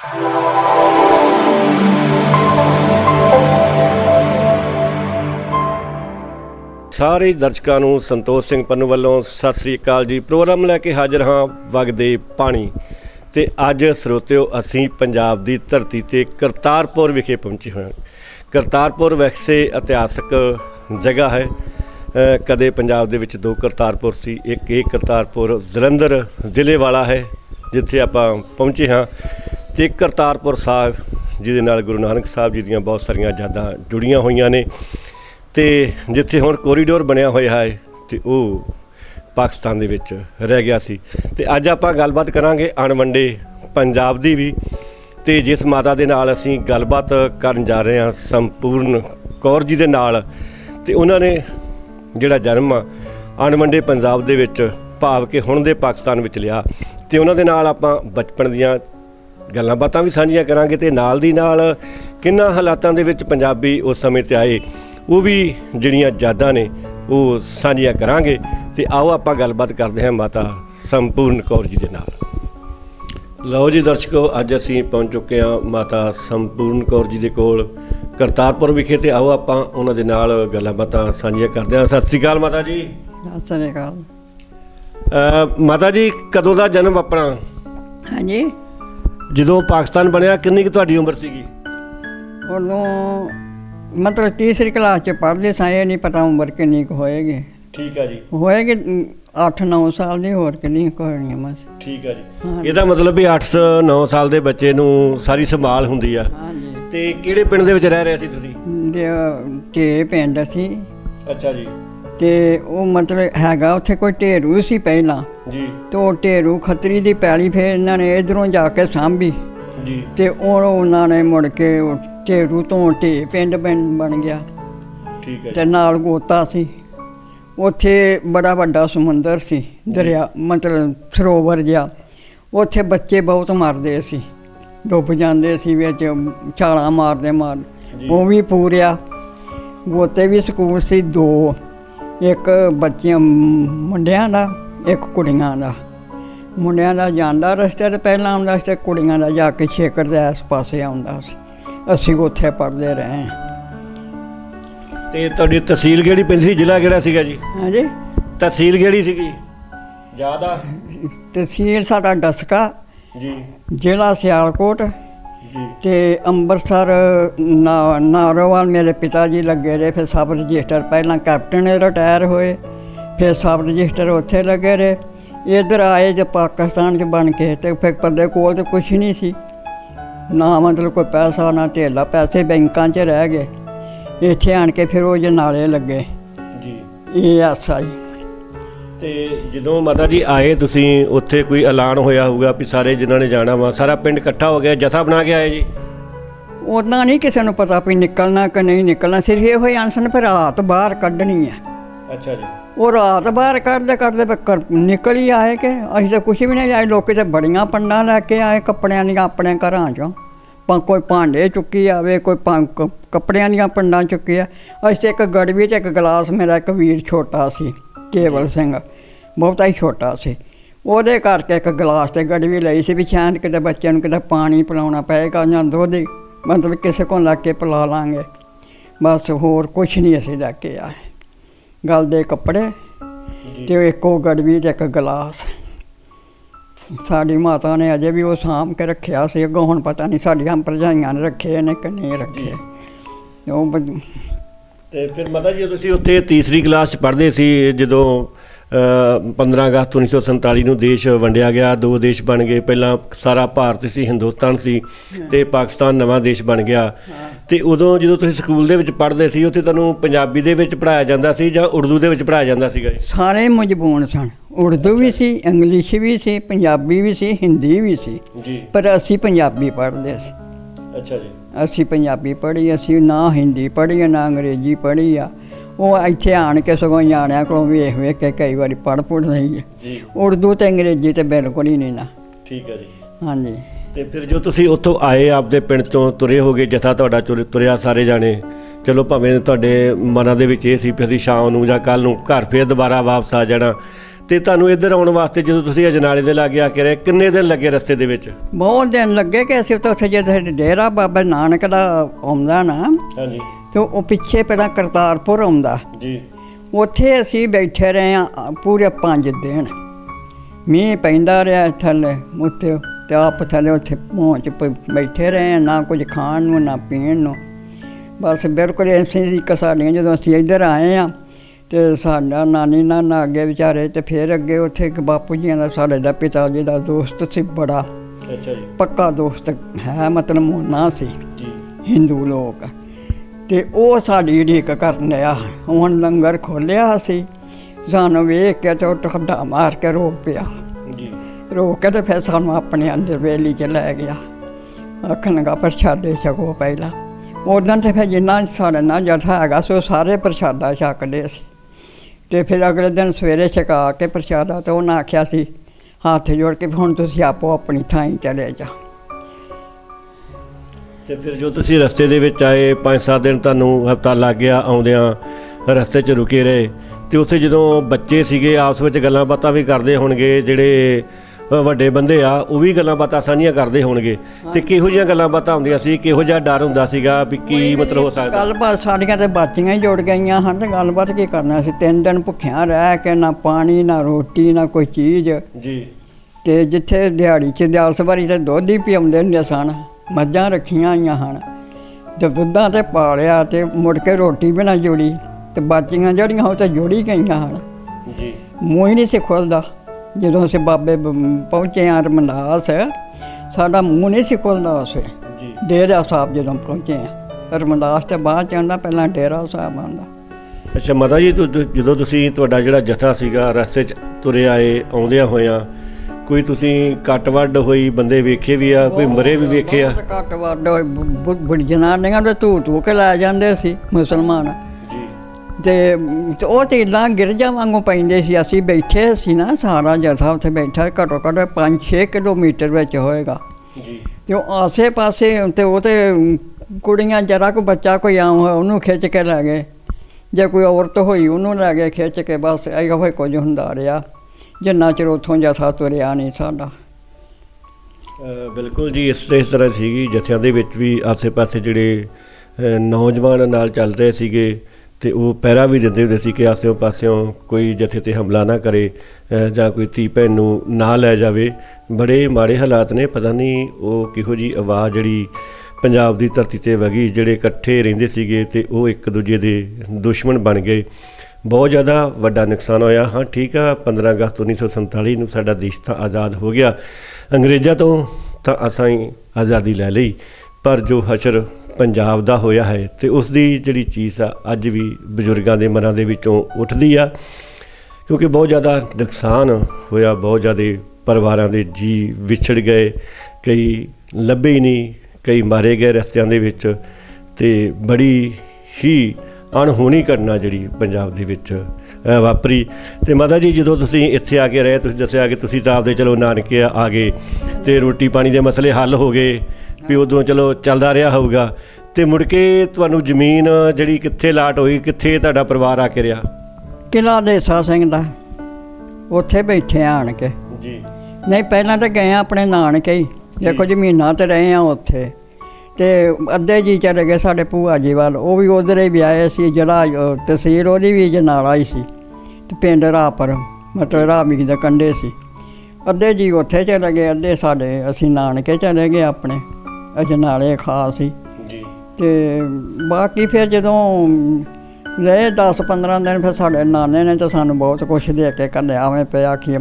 ਸਾਰੇ ਦਰਸ਼ਕਾਂ ਨੂੰ ਸੰਤੋਖ ਸਿੰਘ ਪੰਨੂ ਵੱਲੋਂ ਸਤਿ ਸ੍ਰੀ ਅਕਾਲ ਜੀ। ਪ੍ਰੋਗਰਾਮ ਲੈ ਕੇ ਹਾਜ਼ਰ ਹਾਂ ਵਗਦੇ ਪਾਣੀ ਤੇ ਅੱਜ ਸਰੋਤਿਓ ਅਸੀਂ ਪੰਜਾਬ ਦੀ ਧਰਤੀ ਤੇ ਕਰਤਾਰਪੁਰ ਵਿਖੇ ਪਹੁੰਚੇ ਹੋਏ ਹਾਂ। ਕਰਤਾਰਪੁਰ ਵੈਸੇ ਇਤਿਹਾਸਕ ਜਗ੍ਹਾ ਹੈ। ਕਦੇ ਪੰਜਾਬ ਦੇ ਵਿੱਚ ਦੋ ਕਰਤਾਰਪੁਰ ਸੀ, ਇੱਕ ਇਹ ਕਰਤਾਰਪੁਰ ਜਲੰਧਰ ਜ਼ਿਲ੍ਹੇ ਵਾਲਾ ਹੈ, ਜਿੱਥੇ ਆਪਾਂ ਪਹੁੰਚੇ ਹਾਂ। ਤੇ ਕਰਤਾਰਪੁਰ ਸਾਹਿਬ ਜਿਹਦੇ ਨਾਲ ਗੁਰੂ ਨਾਨਕ ਸਾਹਿਬ ਜੀ ਦੀਆਂ ਬਹੁਤ ਸਾਰੀਆਂ ਯਾਦਾਂ ਜੁੜੀਆਂ ਹੋਈਆਂ ਨੇ ਤੇ ਜਿੱਥੇ ਹੁਣ ਕੋਰੀਡੋਰ ਬਣਿਆ ਹੋਇਆ ਹੈ ਤੇ ਉਹ ਪਾਕਿਸਤਾਨ ਦੇ ਵਿੱਚ ਰਹਿ ਗਿਆ ਸੀ। ਤੇ ਅੱਜ ਆਪਾਂ ਗੱਲਬਾਤ ਕਰਾਂਗੇ ਅਣਵੰਡੇ ਪੰਜਾਬ ਦੀ ਵੀ ਤੇ ਜਿਸ ਮਾਤਾ ਦੇ ਨਾਲ ਅਸੀਂ ਗੱਲਬਾਤ ਕਰਨ ਜਾ ਰਹੇ ਹਾਂ ਸੰਪੂਰਨ ਕੌਰ ਜੀ ਦੇ ਨਾਲ ਤੇ ਉਹਨਾਂ ਨੇ ਜਿਹੜਾ ਜਨਮ ਆ ਅਣਵੰਡੇ ਪੰਜਾਬ ਦੇ ਵਿੱਚ ਭਾਵ ਕਿ ਹੁਣ ਦੇ ਪਾਕਿਸਤਾਨ ਵਿੱਚ ਲਿਆ ਤੇ ਉਹਨਾਂ ਦੇ ਨਾਲ ਆਪਾਂ ਬਚਪਨ ਦੀਆਂ ਗੱਲਾਂ ਬਾਤਾਂ ਵੀ ਸਾਂਝੀਆਂ ਕਰਾਂਗੇ ਤੇ ਨਾਲ ਦੀ ਨਾਲ ਕਿੰਨਾ ਹਾਲਾਤਾਂ ਦੇ ਵਿੱਚ ਪੰਜਾਬੀ ਉਸ ਸਮੇਂ ਤੇ ਆਏ ਉਹ ਵੀ ਜਿਹੜੀਆਂ ਯਾਦਾਂ ਨੇ ਉਹ ਸਾਂਝੀਆਂ ਕਰਾਂਗੇ ਤੇ ਆਓ ਆਪਾਂ ਗੱਲਬਾਤ ਕਰਦੇ ਹਾਂ ਮਾਤਾ ਸੰਪੂਰਨ ਕੌਰ ਜੀ ਦੇ ਨਾਲ। ਲਓ ਜੀ ਦਰਸ਼ਕੋ ਅੱਜ ਅਸੀਂ ਪਹੁੰਚ ਚੁੱਕੇ ਹਾਂ ਮਾਤਾ ਸੰਪੂਰਨ ਕੌਰ ਜੀ ਦੇ ਕੋਲ ਕਰਤਾਰਪੁਰ ਵਿਖੇ ਤੇ ਆਓ ਆਪਾਂ ਉਹਨਾਂ ਦੇ ਨਾਲ ਗੱਲਾਂ ਬਾਤਾਂ ਸਾਂਝੀਆਂ ਕਰਦੇ ਹਾਂ। ਸਤਿ ਸ੍ਰੀ ਅਕਾਲ ਮਾਤਾ ਜੀ। ਸਤਿ ਸ੍ਰੀ ਅਕਾਲ। ਮਾਤਾ ਜੀ ਕਦੋਂ ਦਾ ਜਨਮ ਆਪਣਾ? ਹਾਂਜੀ। ਜਦੋਂ ਪਾਕਿਸਤਾਨ ਬਣਿਆ ਕਿੰਨੀ ਕੁ ਤੁਹਾਡੀ ਉਮਰ ਸੀਗੀ? ਉਦੋਂ ਮਤਲਬ ਤੀਸਰੀ ਕਲਾਸ ਚ ਪੜ੍ਹਦੇ ਸਾਂ ਇਹ ਨਹੀਂ ਪਤਾ ਉਮਰ ਕਿੰਨੀ ਕੁ ਹੋਏਗੀ। ਠੀਕ ਆ ਜੀ। ਹੋਏਗੀ 8-9 ਸਾਲ ਦੀ ਹੋਰ ਕਿੰਨੀ ਕੁ ਹੋਣੀ ਬਸ। ਠੀਕ ਆ ਜੀ। ਇਹਦਾ ਮਤਲਬ ਵੀ 8-9 ਸਾਲ ਦੇ ਬੱਚੇ ਨੂੰ ਸਾਰੀ ਸੰਭਾਲ ਹੁੰਦੀ ਆ। ਹਾਂਜੀ। ਤੇ ਕਿਹੜੇ ਪਿੰਡ ਦੇ ਵਿੱਚ ਰਹਿ ਰਹੇ ਸੀ ਤੁਸੀਂ? ਤੇ ਪਿੰਡ ਸੀ। ਅੱਛਾ ਜੀ। ਤੇ ਉਹ ਮਤਲਬ ਹੈਗਾ ਉੱਥੇ ਕੋਈ ਢੇਰੂ ਸੀ ਪਹਿਲਾਂ। ਜੀ। ਤੇ ਉਹ ਢੇਰੂ ਖੱਤਰੀ ਦੀ ਪੈਲੀ ਫੇਰ ਇਹਨਾਂ ਨੇ ਇਧਰੋਂ ਜਾ ਕੇ ਸਾਂਭੀ। ਜੀ। ਤੇ ਉਹ ਉਹਨਾਂ ਨੇ ਮੁੜ ਕੇ ਉਹ ਢੇਰੂ ਤੋਂ ਢੇ ਪਿੰਡ ਬਣ ਬਣ ਗਿਆ। ਠੀਕ ਹੈ ਤੇ ਨਾਲ ਗੋਤਾ ਸੀ। ਉੱਥੇ ਬੜਾ ਵੱਡਾ ਸਮੁੰਦਰ ਸੀ ਦਰਿਆ ਮਤਲਬ ਸਰੋਵਰ ਜਿਹਾ। ਉੱਥੇ ਬੱਚੇ ਬਹੁਤ ਮਰਦੇ ਸੀ। ਡੁੱਬ ਜਾਂਦੇ ਸੀ ਵਿੱਚ ਛਾਲਾਂ ਮਾਰਦੇ ਮਾਰ। ਉਹ ਵੀ ਪੂਰਿਆ ਗੋਤੇ ਵੀ ਸਕੂਲ ਸੀ ਦੋ। ਇੱਕ ਬੱਚਿਆਂ ਮੁੰਡਿਆਂ ਦਾ ਇੱਕ ਕੁੜੀਆਂ ਦਾ। ਮੁੰਡਿਆਂ ਦਾ ਜਾਂਦਾ ਰਸਤੇ ਤੇ ਪਹਿਲਾਂ ਆਉਂਦਾ ਸੀ ਕੁੜੀਆਂ ਦਾ ਜਾ ਕੇ ਛੇਕਰ ਦੇ ਇਸ ਪਾਸੇ ਆਉਂਦਾ ਸੀ। ਅਸੀਂ ਉੱਥੇ ਪੜ੍ਹਦੇ ਰਹੇ ਹਾਂ। ਤੇ ਤੁਹਾਡੀ ਤਹਿਸੀਲ ਕਿਹੜੀ ਪੈਂਦੀ ਸੀ? ਜ਼ਿਲ੍ਹਾ ਕਿਹੜਾ ਸੀਗਾ ਜੀ? ਹਾਂਜੀ? ਤਹਿਸੀਲ ਕਿਹੜੀ ਸੀਗੀ? ਜ਼ਿਆਦਾ? ਤਹਿਸੀਲ ਸਾਡਾ ਡਸਕਾ ਜੀ। ਜ਼ਿਲ੍ਹਾ ਸਿਆਲਕੋਟ। ਤੇ ਅੰਮ੍ਰਿਤਸਰ ਨਾ- ਨਾਰੋਵਾਲ ਮੇਰੇ ਪਿਤਾ ਜੀ ਲੱਗੇ ਰਹੇ ਫਿਰ ਸਬ ਰਜਿਸਟਰ ਪਹਿਲਾਂ ਕੈਪਟਨ ਰਿਟਾਇਰ ਹੋਏ ਫਿਰ ਸਬ ਰਜਿਸਟਰ ਉੱਥੇ ਲੱਗੇ ਰਹੇ। ਇੱਧਰ ਆਏ ਜੇ ਪਾਕਿਸਤਾਨ 'ਚ ਬਣ ਕੇ ਤੇ ਫਿਰ ਪਰਦੇ ਕੋਲ ਤੇ ਕੁਝ ਨਹੀਂ ਸੀ। ਨਾ ਮਤਲਬ ਕੋਈ ਪੈਸਾ ਨਾ ਧੇਲਾ ਪੈਸੇ ਬੈਂਕਾਂ 'ਚ ਰਹਿ ਗਏ। ਇੱਥੇ ਆਣ ਕੇ ਫਿਰ ਉਹ ਜਨਾਲੇ ਲੱਗੇ। ਜੀ। ਇਹ ਆਸਾ ਜੀ ਤੇ ਜਦੋਂ ਮਾਤਾ ਜੀ ਆਏ ਤੁਸੀਂ ਉੱਥੇ ਕੋਈ ਐਲਾਨ ਹੋਇਆ ਹੋਊਗਾ ਵੀ ਸਾਰੇ ਜਿਨ੍ਹਾਂ ਨੇ ਜਾਣਾ ਵਾ ਸਾਰਾ ਪਿੰਡ ਇਕੱਠਾ ਹੋ ਗਿਆ ਜਥਾ ਬਣਾ ਕੇ ਆਏ ਜੀ? ਉਹਨਾਂ ਨਹੀਂ ਕਿਸੇ ਨੂੰ ਪਤਾ ਵੀ ਨਿਕਲਣਾ ਕਿ ਨਹੀਂ ਨਿਕਲਣਾ ਸਿਰਫ ਇਹੋ ਹੀ ਆਂਸਨ ਫਿਰ ਰਾਤ ਬਾਹਰ ਕੱਢਣੀ ਹੈ ਅੱਛਾ ਜੀ। ਉਹ ਰਾਤ ਬਾਹਰ ਕੱਢਦੇ ਕੱਢਦੇ ਫਿਰ ਘਰ ਨਿਕਲ ਹੀ ਆਏ ਕਿ ਅਸੀਂ ਤਾਂ ਕੁਝ ਵੀ ਨਹੀਂ ਆਏ ਲੋਕੀ ਤੇ ਬੜੀਆਂ ਪੰਡਾਂ ਲੈ ਕੇ ਆਏ ਕੱਪੜਿਆਂ ਦੀਆਂ ਆਪਣੇ ਘਰਾਂ ਚੋਂ। ਪਾ ਕੋਈ ਭਾਂਡੇ ਚੁੱਕੀ ਆਵੇ ਕੋਈ ਕੱਪੜਿਆਂ ਦੀਆਂ ਪੰਡਾਂ ਚੁੱਕੀ ਆ ਅਸੀਂ ਇੱਕ ਗੜਵੀ ਤੇ ਇੱਕ ਗਲਾਸ ਮੇਰਾ ਇੱਕ ਵੀਰ ਛੋਟਾ ਸੀ। ਕੇਵਲ ਸਿੰਘ ਬਹੁਤਾ ਹੀ ਛੋਟਾ ਸੀ। ਉਹਦੇ ਕਰਕੇ ਇੱਕ ਗਲਾਸ ਤੇ ਗੜਵੀ ਲਈ ਸੀ ਵੀ ਸ਼ਾਇਦ ਕਿਤੇ ਬੱਚਿਆਂ ਨੂੰ ਕਿਤੇ ਪਾਣੀ ਪਿਲਾਉਣਾ ਪਏਗਾ ਜਾਂ ਦੁੱਧ ਮਤਲਬ ਕਿਸੇ ਕੋਲ ਲੱਗ ਕੇ ਪਿਲਾ ਲਾਂਗੇ। ਬਸ ਹੋਰ ਕੁਝ ਨਹੀਂ ਅਸੀਂ ਲੈ ਕੇ ਆਏ। ਗਲ ਦੇ ਕੱਪੜੇ ਤੇ ਇੱਕੋ ਗੜਵੀ ਤੇ ਇੱਕ ਗਲਾਸ। ਸਾਡੀ ਮਾਤਾ ਨੇ ਅਜੇ ਵੀ ਉਹ ਸਾਂਭ ਕੇ ਰੱਖਿਆ ਸੀ ਅੱਗੋਂ ਹੁਣ ਪਤਾ ਨਹੀਂ ਸਾਡੀਆਂ ਭਰਜਾਈਆਂ ਨੇ ਰੱਖੇ ਨੇ ਕਿ ਨਹੀਂ ਰੱਖੇ। ਉਹ ਤੇ ਫਿਰ ਮਾਤਾ ਜੀ ਤੁਸੀਂ ਉੱਥੇ ਤੀਸਰੀ ਕਲਾਸ 'ਚ ਪੜ੍ਹਦੇ ਸੀ ਜਦੋਂ ਅ, 15 ਅਗਸਤ 1947 ਨੂੰ ਦੇਸ਼ ਵੰਡਿਆ ਗਿਆ ਦੋ ਦੇਸ਼ ਬਣ ਗਏ ਪਹਿਲਾਂ ਸਾਰਾ ਭਾਰਤ ਸੀ ਹਿੰਦੁਸਤਾਨ ਸੀ ਤੇ ਪਾਕਿਸਤਾਨ ਨਵਾਂ ਦੇਸ਼ ਬਣ ਗਿਆ। ਤੇ ਉਦੋਂ ਜਦੋਂ ਤੁਸੀਂ ਸਕੂਲ ਦੇ ਵਿੱਚ ਪੜ੍ਹਦੇ ਸੀ ਉੱਥੇ ਤੁਹਾਨੂੰ ਪੰਜਾਬੀ ਦੇ ਵਿੱਚ ਪੜ੍ਹਾਇਆ ਜਾਂਦਾ ਸੀ ਜਾਂ ਉਰਦੂ ਦੇ ਵਿੱਚ ਪੜ੍ਹਾਇਆ ਜਾਂਦਾ ਸੀਗਾ ਜੀ? ਸਾਰੇ ਮਜਬੂਨ ਸਨ। ਉਰਦੂ ਵੀ ਸੀ ਇੰਗਲਿਸ਼ ਵੀ ਸੀ ਪੰਜਾਬੀ ਵੀ ਸੀ ਹਿੰਦੀ ਵੀ ਸੀ। ਜੀ। ਪਰ ਅਸੀਂ ਪੰਜਾਬੀ ਪੜ੍ਹਦੇ ਸੀ। ਅੱਛਾ ਜੀ। ਅਸੀਂ ਪੰਜਾਬੀ ਪੜ੍ਹੀ ਅਸੀਂ ਨਾ ਹਿੰਦੀ ਪੜ੍ਹੀ ਨਾ ਅੰਗਰੇਜ਼ੀ ਪੜ੍ਹੀ ਆ। ਉਹ ਇੱਥੇ ਆਣ ਕੇ ਸਗੋਂ ਨਿਆਣਿਆਂ ਕੋਲੋਂ ਵੇਖ ਵੇਖ ਕੇ ਕਈ ਵਾਰੀ ਪੜ੍ਹ ਪੁੜ ਰਹੀ ਹੈ ਜੀ। ਉਰਦੂ ਤੇ ਅੰਗਰੇਜ਼ੀ ਤੇ ਬਿਲਕੁਲ ਹੀ ਨਹੀਂ ਨਾ। ਠੀਕ ਹੈ ਜੀ। ਹਾਂਜੀ। ਤੇ ਫਿਰ ਜੋ ਤੁਸੀਂ ਉੱਥੋਂ ਆਏ ਆਪਦੇ ਪਿੰਡ ਤੋਂ ਤੁਰੇ ਹੋਗੇ ਜਥਾ ਤੁਹਾਡਾ ਤੁਰ- ਤੁਰਿਆ ਸਾਰੇ ਜਾਣੇ ਚਲੋ ਭਾਵੇਂ ਤੁਹਾਡੇ ਮਨਾਂ ਦੇ ਵਿੱਚ ਇਹ ਸੀ ਵੀ ਅਸੀਂ ਸ਼ਾਮ ਨੂੰ ਜਾਂ ਕੱਲ ਨੂੰ ਘਰ ਫੇਰ ਦੁਬਾਰਾ ਵਾਪਸ ਆ ਜਾਣਾ। ਤੇ ਤੁਹਾਨੂੰ ਇੱਧਰ ਆਉਣ ਵਾਸਤੇ ਜਦੋਂ ਤੁਸੀਂ ਅਜਨਾਲੇ ਦੇ ਲਾਗੇ ਆ ਕੇ ਰਹੇ ਕਿੰਨੇ ਦਿਨ ਲੱਗੇ ਰਸਤੇ ਦੇ ਵਿੱਚ? ਬਹੁਤ ਦਿਨ ਲੱਗੇ ਕਿ ਅਸੀਂ ਤਾਂ ਉੱਥੇ ਜਦੋਂ ਡੇਰਾ ਬਾਬਾ ਨਾਨਕ ਦਾ ਆਉਂਦਾ ਨਾ ਹਾਂਜੀ। ਤੇ ਉਹ ਪਿੱਛੇ ਪਹਿਲਾਂ ਕਰਤਾਰਪੁਰ ਆਉਂਦਾ। ਜੀ। ਉੱਥੇ ਅਸੀਂ ਬੈਠੇ ਰਹੇ ਆ ਪੂਰੇ 5 ਦਿਨ। ਮੀਂਹ ਪੈਂਦਾ ਰਿਹਾ ਥੱਲੇ ਉੱਤੇ ਤੇ ਆਪ ਥੱਲੇ ਉੱਥੇ ਪਹੁੰਚ ਬੈਠੇ ਰਹੇ ਹਾਂ, ਨਾ ਕੁਝ ਖਾਣ ਨੂੰ ਨਾ ਪੀਣ ਨੂੰ। ਬਸ ਬਿਲਕੁਲ ਐਸੀ ਦੀ ਕਸਾਲੀਆਂ ਜਦੋਂ ਅਸੀਂ ਇੱਧਰ ਆਏ ਆ ਤੇ ਸਾਡਾ ਨਾਨੀ ਨਾਨਾ ਅੱਗੇ ਵਿਚਾਰੇ ਤੇ ਫਿਰ ਅੱਗੇ ਉੱਥੇ ਇੱਕ ਬਾਪੂ ਜੀ ਦਾ ਸਾਡੇ ਦਾ ਪਿਤਾ ਜੀ ਦਾ ਦੋਸਤ ਸੀ ਬੜਾ। ਅੱਛਾ ਜੀ। ਪੱਕਾ ਦੋਸਤ ਹੈ ਮਤਲਬ ਮੋਨਾ ਸੀ। ਜੀ। ਹਿੰਦੂ ਲੋਕ। ਤੇ ਉਹ ਸਾਡੀ ਢੀਕ ਕਰਨ ਆ ਹੁਣ ਲੰਗਰ ਖੋਲਿਆ ਸੀ। ਸਾਨੂੰ ਵੇਖ ਕੇ ਤੇ ਉਹ ਟੱਡਾ ਮਾਰ ਕੇ ਰੋ ਪਿਆ। ਜੀ। ਰੋ ਕੇ ਤੇ ਫਿਰ ਸਾਨੂੰ ਆਪਣੇ ਅੰਦਰ ਵੇਲੀ ਚ ਲੈ ਗਿਆ। ਆਖਣਗਾ ਪ੍ਰਸ਼ਾਦੇ ਛਕੋ ਪਹਿਲਾਂ। ਉਦੋਂ ਤੇ ਫਿਰ ਜਿੰਨਾ ਸਾਡੇ ਨਾਲ ਜਥਾ ਹੈਗਾ ਸੋ ਸਾਰੇ ਪ੍ਰਸ਼ਾਦਾ ਛਕਦੇ ਸੀ। ਤੇ ਫਿਰ ਅਗਲੇ ਦਿਨ ਸਵੇਰੇ ਛਕਾ ਕੇ ਪ੍ਰਸ਼ਾਦਾ ਤੇ ਉਹਨਾਂ ਆਖਿਆ ਸੀ, ਹੱਥ ਜੋੜ ਕੇ ਹੁਣ ਤੁਸੀਂ ਆਪੋ ਆਪਣੀ ਥਾਂ ਹੀ ਚਲੇ ਜਾ। ਤੇ ਫਿਰ ਜੋ ਤੁਸੀਂ ਰਸਤੇ ਦੇ ਵਿੱਚ ਆਏ 5-7 ਦਿਨ ਤੁਹਾਨੂੰ ਹਫਤਾ ਲੱਗ ਗਿਆ ਆਉਂਦਿਆਂ ਰਸਤੇ 'ਚ ਰੁਕੇ ਰਹੇ, ਤੇ ਉੱਥੇ ਜਦੋਂ ਬੱਚੇ ਸੀਗੇ, ਆਪਸ ਵਿੱਚ ਗੱਲਾਂ ਬਾਤਾਂ ਵੀ ਕਰਦੇ ਹੋਣਗੇ, ਜਿਹੜੇ ਵੱਡੇ ਬੰਦੇ ਆ ਉਹ ਵੀ ਗੱਲਾਂ ਬਾਤਾਂ ਸਾਂਝੀਆਂ ਕਰਦੇ ਹੋਣਗੇ। ਤੇ ਕਿਹੋ ਜਿਹੀਆਂ ਗੱਲਾਂ ਬਾਤਾਂ ਹੁੰਦੀਆਂ ਸੀ ਕਿਹੋ ਜਿਹਾ ਡਰ ਹੁੰਦਾ ਸੀਗਾ ਵੀ ਕੀ ਮਤਲਬ ਹੋ ਸਕਦਾ? ਗੱਲਬਾਤ ਸਾਡੀਆਂ ਤੇ ਬਾਤੀਆਂ ਹੀ ਜੁੜ ਗਈਆਂ ਹਨ ਤੇ ਗੱਲਬਾਤ ਕੀ ਕਰਨਾ ਸੀ? ਤਿੰਨ ਦਿਨ ਭੁੱਖਿਆਂ ਰਹਿ ਕੇ ਨਾ ਪਾਣੀ ਨਾ ਰੋਟੀ ਨਾ ਕੋਈ ਚੀਜ਼। ਜੀ। ਤੇ ਜਿੱਥੇ ਦਿਹਾੜੀ 'ਚ ਦਸ ਵਾਰੀ ਤੇ ਦੁੱਧ ਹੀ ਪਿਆਉਂਦੇ ਹੁੰਦੇ ਸਨ ਮੱਝਾਂ ਰੱਖੀਆਂ ਹੋਈਆਂ ਹਨ। ਤੇ ਦੁੱਧਾਂ ਤੇ ਪਾਲਿਆ ਤੇ ਮੁੜ ਕੇ ਰੋਟੀ ਵੀ ਨਾ ਜੁੜੀ ਤੇ ਬਾਤੀਆਂ ਜਿਹੜੀਆਂ ਉਹ ਤੇ ਜੁੜੀ ਗਈਆਂ ਹਨ। ਜੀ। ਮੂੰਹ ਹੀ ਨਹੀਂ ਸੀ ਖੁੱਲਦਾ। ਜਦੋਂ ਅਸੀਂ ਬਾਬੇ ਪਹੁੰਚੇ ਆ ਰਮਦਾਸ ਸਾਡਾ ਮੂੰਹ ਨਹੀਂ ਸੀ ਖੁੱਲਦਾ ਉਸੇ। ਜੀ। ਡੇਰਾ ਸਾਹਿਬ ਜਦੋਂ ਪਹੁੰਚੇ ਆ ਰਮਦਾਸ ਤੇ ਬਾਅਦ ਚ ਆਉਂਦਾ ਪਹਿਲਾਂ ਡੇਰਾ ਸਾਹਿਬ ਆਉਂਦਾ ਅੱਛਾ ਮਾਤਾ ਜੀ ਤੁ- ਤੁ- ਜਦੋਂ ਤੁਸੀਂ ਤੁਹਾਡਾ ਜਿਹੜਾ ਜਥਾ ਸੀਗਾ ਰਸਤੇ 'ਚ ਤੁਰੇ ਆਏ ਆਉਂਦਿਆਂ ਹੋਇਆਂ ਕੋਈ ਤੁਸੀਂ ਕੱਟ ਵੱਢ ਹੋਈ ਬੰਦੇ ਵੇਖੇ ਵੀ ਆ ਕੋਈ ਮਰੇ ਵੀ ਵੇਖੇ ਆ? ਬਹੁਤ ਘੱਟ ਵੱਡ ਹੋਏ ਬੁੜ ਜਨਾਨੀਆਂ ਦੇ ਧੂ ਧੂ ਕੇ ਲੈ ਜਾਂਦੇ ਸੀ ਮੁਸਲਮਾਨ। ਤੇ ਉਹ ਤੇ ਇਦਾਂ ਗਿਰਜਾ ਵਾਂਗੂ ਪੈਂਦੇ ਸੀ ਅਸੀਂ ਬੈਠੇ ਸੀ ਨਾ ਸਾਰਾ ਜਥਾ ਉੱਥੇ ਬੈਠਾ ਘਟੋ ਘੱਟ 5-6 ਕਿਲੋਮੀਟਰ ਵਿੱਚ ਹੋਏਗਾ। ਜੀ। ਤੇ ਉਹ ਆਸੇ ਪਾਸੇ ਤੇ ਉਹ ਤੇ ਕੁੜੀਆਂ ਜਰਾ ਕੋ ਬੱਚਾ ਕੋਈ ਆਉਂ ਹੋਇਆ ਉਹਨੂੰ ਖਿੱਚ ਕੇ ਲੈ ਗਏ। ਜੇ ਕੋਈ ਔਰਤ ਹੋਈ ਉਹਨੂੰ ਲੈ ਗਏ ਖਿੱਚ ਕੇ ਬਸ ਇਹੋ ਹੋਏ ਕੁਝ ਹੁੰਦਾ ਰਿਹਾ। ਜਿੰਨਾ ਚਿਰ ਉੱਥੋਂ ਜਥਾ ਤੁਰਿਆ ਨਹੀਂ ਸਾਡਾ। ਬਿਲਕੁਲ ਜੀ ਇਸ ਇਸ ਤਰ੍ਹਾਂ ਸੀਗੀ ਜਥਿਆਂ ਦੇ ਵਿੱਚ ਵੀ ਆਸੇ-ਪਾਸੇ ਜਿਹੜੇ ਨੌਜਵਾਨ ਨਾਲ ਚੱਲ ਰਹੇ ਸੀਗੇ। ਤੇ ਉਹ ਪਹਿਰਾ ਵੀ ਦਿੰਦੇ ਹੁੰਦੇ ਸੀ ਕਿ ਆਸਿਓਂ ਪਾਸਿਓਂ ਕੋਈ ਜਥੇ ਤੇ ਹਮਲਾ ਨਾ ਕਰੇ ਜਾਂ ਕੋਈ ਧੀ ਭੈਣ ਨੂੰ ਨਾ ਲੈ ਜਾਵੇ। ਬੜੇ ਮਾੜੇ ਹਾਲਾਤ ਨੇ, ਪਤਾ ਨਹੀਂ ਉਹ ਕਿਹੋ ਜੀ ਆਵਾਜ਼ ਜਿਹੜੀ ਪੰਜਾਬ ਦੀ ਧਰਤੀ ਤੇ ਵਗੀ, ਜਿਹੜੇ ਇਕੱਠੇ ਰਹਿੰਦੇ ਸੀਗੇ ਤੇ ਉਹ ਇੱਕ ਦੂਜੇ ਦੇ ਦੁਸ਼ਮਣ ਬਣ ਗਏ। ਬਹੁਤ ਜ਼ਿਆਦਾ ਵੱਡਾ ਨੁਕਸਾਨ ਹੋਇਆ। ਹਾਂ, ਠੀਕ ਆ 15 ਅਗਸਤ 1947 ਨੂੰ ਸਾਡਾ ਦੇਸ਼ ਤਾਂ ਆਜ਼ਾਦ ਹੋ ਗਿਆ। ਅੰਗਰੇਜ਼ਾਂ ਤੋਂ ਤਾਂ ਅਸਾਂ ਹੀ ਆਜ਼ਾਦੀ ਲੈ ਲਈ, ਪਰ ਜੋ ਹਸ਼ਰ ਪੰਜਾਬ ਦਾ ਹੋਇਆ ਹੈ ਤੇ ਉਸ ਦੀ ਜਿਹੜੀ ਚੀਜ਼ ਆ, ਅੱਜ ਵੀ ਬਜ਼ੁਰਗਾਂ ਦੇ ਮਨਾਂ ਦੇ ਵਿੱਚੋਂ ਉੱਠਦੀ ਆ। ਕਿਉਂਕਿ ਬਹੁਤ ਜ਼ਿਆਦਾ ਨੁਕਸਾਨ ਹੋਇਆ, ਬਹੁਤ ਜ਼ਿਆਦਾ ਪਰਿਵਾਰਾਂ ਦੇ ਜੀ ਵਿਛੜ ਗਏ, ਕਈ ਲੱਭੇ ਹੀ ਨਹੀਂ, ਕਈ ਮਾਰੇ ਗਏ ਰਸਤਿਆਂ ਦੇ ਵਿੱਚ ਤੇ ਬੜੀ ਹੀ ਅਣਹੋਣੀ ਘਟਨਾ ਜਿਹੜੀ ਪੰਜਾਬ ਦੇ ਵਿੱਚ ਵਾਪਰੀ। ਤੇ ਮਾਤਾ ਜੀ, ਜਦੋਂ ਤੁਸੀਂ ਇੱਥੇ ਆ ਕੇ ਰਹੇ, ਤੁਸੀਂ ਦੱਸਿਆ ਕਿ ਤੁਸੀਂ ਤਾਂ ਆਪਦੇ, ਚਲੋ ਨਾਨਕੇ ਆ ਗਏ ਤੇ ਰੋਟੀ ਪਾਣੀ ਦੇ ਮਸਲੇ ਹੱਲ ਹੋ ਗਏ ਵੀ ਉਦੋਂ ਚਲੋ ਚੱਲਦਾ ਰਿਹਾ ਹੋਊਗਾ। ਤੇ ਮੁੜ ਕੇ ਤੁਹਾਨੂੰ ਜ਼ਮੀਨ ਜਿਹੜੀ ਕਿੱਥੇ ਲਾਟ ਹੋਈ ਕਿੱਥੇ ਤੁਹਾਡਾ ਪਰਿਵਾਰ ਆ ਕੇ ਰਿਹਾ? ਕਿਲਾ ਦੇਸਾ ਸਿੰਘ ਦਾ। ਉੱਥੇ ਬੈਠੇ ਆਣ ਕੇ। ਜੀ। ਨਹੀਂ ਪਹਿਲਾਂ ਤਾਂ ਗਏ ਆਪਣੇ ਨਾਨਕੇ ਹੀ। ਦੇਖੋ ਜੀ ਮਹੀਨਾ ਤੇ ਰਹੇ ਆ ਉੱਥੇ। ਤੇ ਅੱਧੇ ਜੀ ਚਲੇ ਗਏ ਸਾਡੇ ਭੂਆ ਜੀ ਵੱਲ। ਉਹ ਵੀ ਉਧਰ ਹੀ ਵਿਆਹੇ ਸੀ ਜਿਹੜਾ ਤਹਿਸੀਲ ਉਹਦੀ ਵੀ ਜਨਾਲਾ ਹੀ ਸੀ। ਤੇ ਪਿੰਡ ਰਾਪਰ ਮਤਲਬ ਰਾਮੀ ਦੇ ਕੰਢੇ ਸੀ। ਅੱਧੇ ਜੀ ਉੱਥੇ ਚਲੇ ਗਏ ਅੱਧੇ ਸਾਡੇ ਅਸੀਂ ਨਾਨਕੇ ਚਲੇ ਗਏ ਆਪਣੇ। ਅਜਨਾਲੇ ਖਾਸ ਸੀ। ਜੀ। ਤੇ ਬਾਕੀ ਫਿਰ ਜਦੋਂ ਰਹੇ 10-15 ਦਿਨ ਫਿਰ ਸਾਡੇ ਨਾਨੇ ਨੇ ਤਾਂ ਸਾਨੂੰ ਬਹੁਤ ਕੁਛ ਦੇ ਕੇ ਘੱਲਿਆ ਐਵੇਂ ਪਿਆ ਕਿ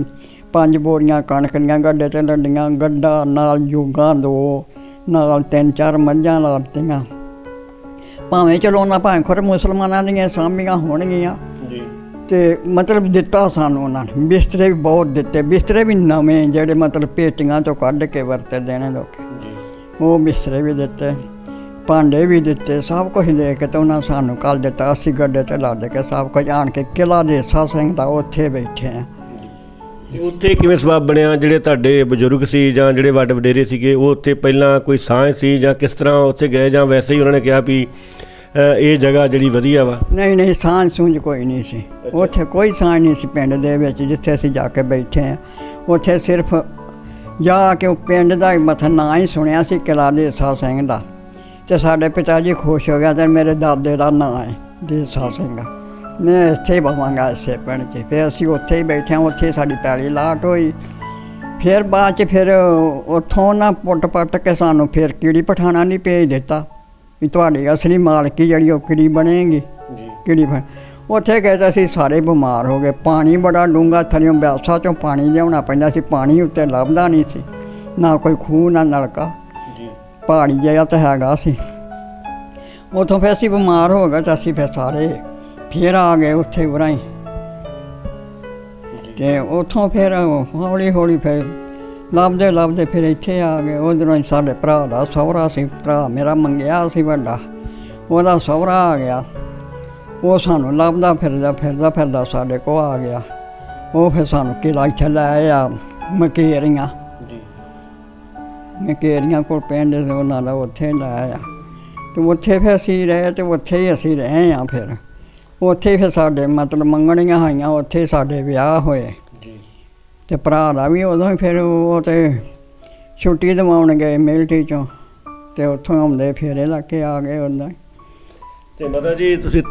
ਪੰਜ ਬੋਰੀਆਂ ਕਣਕ ਦੀਆਂ ਗੱਡੇ ਤੇ ਲੱਡੀਆਂ ਗੱਡਾ ਨਾਲ ਜੂਗਾ ਦੋ ਨਾਲ ਤਿੰਨ ਚਾਰ ਮੱਝਾਂ ਲਾਤੀਆਂ। ਭਾਵੇਂ ਚਲੋ ਉਹਨਾਂ ਭਾਵੇਂ ਖੁਰ ਮੁਸਲਮਾਨਾਂ ਦੀਆਂ ਸਾਮੀਆਂ ਹੋਣਗੀਆਂ। ਜੀ। ਤੇ ਮਤਲਬ ਦਿੱਤਾ ਸਾਨੂੰ ਉਹਨਾਂ ਨੇ। ਬਿਸਤਰੇ ਵੀ ਬਹੁਤ ਦਿੱਤੇ। ਬਿਸਤਰੇ ਵੀ ਨਵੇਂ ਜਿਹੜੇ ਮਤਲਬ ਪੇਟੀਆਂ ਤੋਂ ਕੱਢ ਕੇ ਵਰਤੇ ਨੇ ਲੋਕ। ਉਹ ਬਿਸਤਰੇ ਵੀ ਦਿੱਤੇ ਭਾਂਡੇ ਵੀ ਦਿੱਤੇ ਸਭ ਕੁਝ ਦੇ ਕੇ ਤੇ ਉਹਨਾਂ ਸਾਨੂੰ ਕੱਲ ਦਿੱਤਾ ਅਸੀਂ ਗੱਡੇ ਤੇ ਲੱਦ ਕੇ ਸਭ ਕੁਝ ਆਣ ਕੇ ਕਿਲਾ ਦੇਸਾ ਸਿੰਘ ਦਾ ਉੱਥੇ ਬੈਠੇ ਆ ਤੇ ਉੱਥੇ ਕਿਵੇਂ ਸਬਬ ਬਣਿਆ? ਜਿਹੜੇ ਤੁਹਾਡੇ ਬਜ਼ੁਰਗ ਸੀ ਜਾਂ ਜਿਹੜੇ ਵੱਡ ਵਡੇਰੇ ਸੀਗੇ ਉਹ ਉੱਥੇ ਪਹਿਲਾਂ ਕੋਈ ਸਾਂਝ ਸੀ ਜਾਂ ਕਿਸ ਤਰ੍ਹਾਂ ਉੱਥੇ ਗਏ ਜਾਂ ਵੈਸੇ ਹੀ ਉਹਨਾਂ ਨੇ ਕਿਹਾ ਵੀ ਇਹ ਜਗ੍ਹਾ ਜਿਹੜੀ ਵਧੀਆ ਵਾ? ਨਹੀਂ ਨਹੀਂ ਸਾਂਝ ਸੂੰਝ ਕੋਈ ਨਹੀਂ ਸੀ। ਉੱਥੇ ਕੋਈ ਸਾਂਝ ਨਹੀਂ ਸੀ ਪਿੰਡ ਦੇ ਵਿੱਚ ਜਿੱਥੇ ਅਸੀਂ ਜਾ ਕੇ ਬੈਠੇ ਆ ਉੱਥੇ ਸਿਰਫ ਜਾ ਕੇ ਉਹ ਪਿੰਡ ਦਾ ਹੀ ਮਥਾ ਨਾਂ ਹੀ ਸੁਣਿਆ ਸੀ ਕਿਲਾ ਦੇਸਾ ਸਿੰਘ ਦਾ। ਤੇ ਸਾਡੇ ਪਿਤਾ ਜੀ ਖੁਸ਼ ਹੋ ਗਿਆ ਤੇ ਮੇਰੇ ਦਾਦੇ ਦਾ ਨਾਂ ਹੈ ਦੇਸਾ ਸਿੰਘ। ਮੈਂ ਇੱਥੇ ਹੀ ਬਵਾਂਗਾ ਇਸੇ ਪਿੰਡ 'ਚ। ਫਿਰ ਅਸੀਂ ਉੱਥੇ ਹੀ ਬੈਠੇ ਹਾਂ ਉੱਥੇ ਸਾਡੀ ਪੈਲੀ ਲਾਟ ਹੋਈ। ਫਿਰ ਬਾਅਦ 'ਚ ਫਿਰ ਉੱਥੋਂ ਨਾ ਪੁੱਟ ਪੱਟ ਕੇ ਸਾਨੂੰ ਫਿਰ ਕੀੜੀ ਪਠਾਣਾ ਨਹੀਂ ਭੇਜ ਦਿੱਤਾ। ਵੀ ਤੁਹਾਡੀ ਅਸਲੀ ਮਾਲਕੀ ਜਿਹੜੀ ਉਹ ਕੀੜੀ ਬਣੇਗੀ? ਜੀ। ਕਿਹੜੀ ਫ ਉੱਥੇ ਗਏ ਤਾਂ ਅਸੀਂ ਸਾਰੇ ਬਿਮਾਰ ਹੋ ਗਏ। ਪਾਣੀ ਬੜਾ ਡੂੰਘਾ ਥਲਿਓਂ ਬਿਆਸਾ ਚੋਂ ਪਾਣੀ ਲਿਆਉਣਾ ਪੈਂਦਾ ਸੀ। ਪਾਣੀ ਉੱਤੇ ਲੱਭਦਾ ਨਹੀਂ ਸੀ। ਨਾ ਕੋਈ ਖੂਹ ਨਾ ਨਲਕਾ। ਜੀ। ਪਹਾੜੀ ਜਿਹਾ ਤਾਂ ਹੈਗਾ ਸੀ। ਉਥੋਂ ਫਿਰ ਅਸੀਂ ਬਿਮਾਰ ਹੋ ਗਏ ਤਾਂ ਅਸੀਂ ਫਿਰ ਸਾਰੇ ਫਿਰ ਆ ਗਏ ਉੱਥੇ ਉਰਾਂ ਹੀ। ਤੇ ਉਥੋਂ ਫਿਰ ਹੌਲੀ ਹੌਲੀ ਫਿਰ ਲੱਭਦੇ ਲੱਭਦੇ ਫਿਰ ਇੱਥੇ ਆ ਗਏ। ਉਧਰੋਂ ਸਾਡੇ ਭਰਾ ਦਾ ਸਹੁਰਾ ਸੀ। ਭਰਾ ਮੇਰਾ ਮੰਗਿਆ ਸੀ ਵੱਡਾ। ਉਹਦਾ ਸਹੁਰਾ ਆ ਗਿਆ। ਉਹ ਸਾਨੂੰ ਲੱਭਦਾ ਫਿਰਦਾ ਫਿਰਦਾ ਫਿਰਦਾ ਸਾਡੇ ਕੋਲ ਆ ਗਿਆ। ਉਹ ਫਿਰ ਸਾਨੂੰ ਕਿਲਾ ਇੱਥੇ ਲੈ ਆਇਆ ਮਕੇਰੀਆਂ। ਜੀ। ਮਕੇਰੀਆਂ ਕੋਲ ਪਿੰਡ ਸੀ ਉਹਨਾਂ ਦਾ ਉੱਥੇ ਲੈ ਆਇਆ। ਤੇ ਉੱਥੇ ਫਿਰ ਅਸੀਂ ਰਹੇ ਤੇ ਉੱਥੇ ਹੀ ਅਸੀਂ ਰਹੇ ਆ ਫਿਰ। ਉੱਥੇ ਫਿਰ ਸਾਡੇ ਮਤਲਬ ਮੰਗਣੀਆਂ ਹੋਈਆਂ ਉੱਥੇ ਸਾਡੇ ਵਿਆਹ ਹੋਏ। ਜੀ। ਤੇ ਭਰਾ ਦਾ ਵੀ ਉਦੋਂ ਹੀ ਫਿਰ ਉਹ ਤੇ ਛੁੱਟੀ ਦਿਵਾਉਣ ਗਏ ਮਿਲਟਰੀ ਚੋਂ। ਤੇ ਉੱਥੋਂ ਆਉਂਦੇ ਫੇਰੇ ਲਾ ਕੇ ਆ ਗਏ ਉਦੋਂ ਹੀ। ਤੇ ਮਤਾ ਜੀ ਤੁਸੀਂ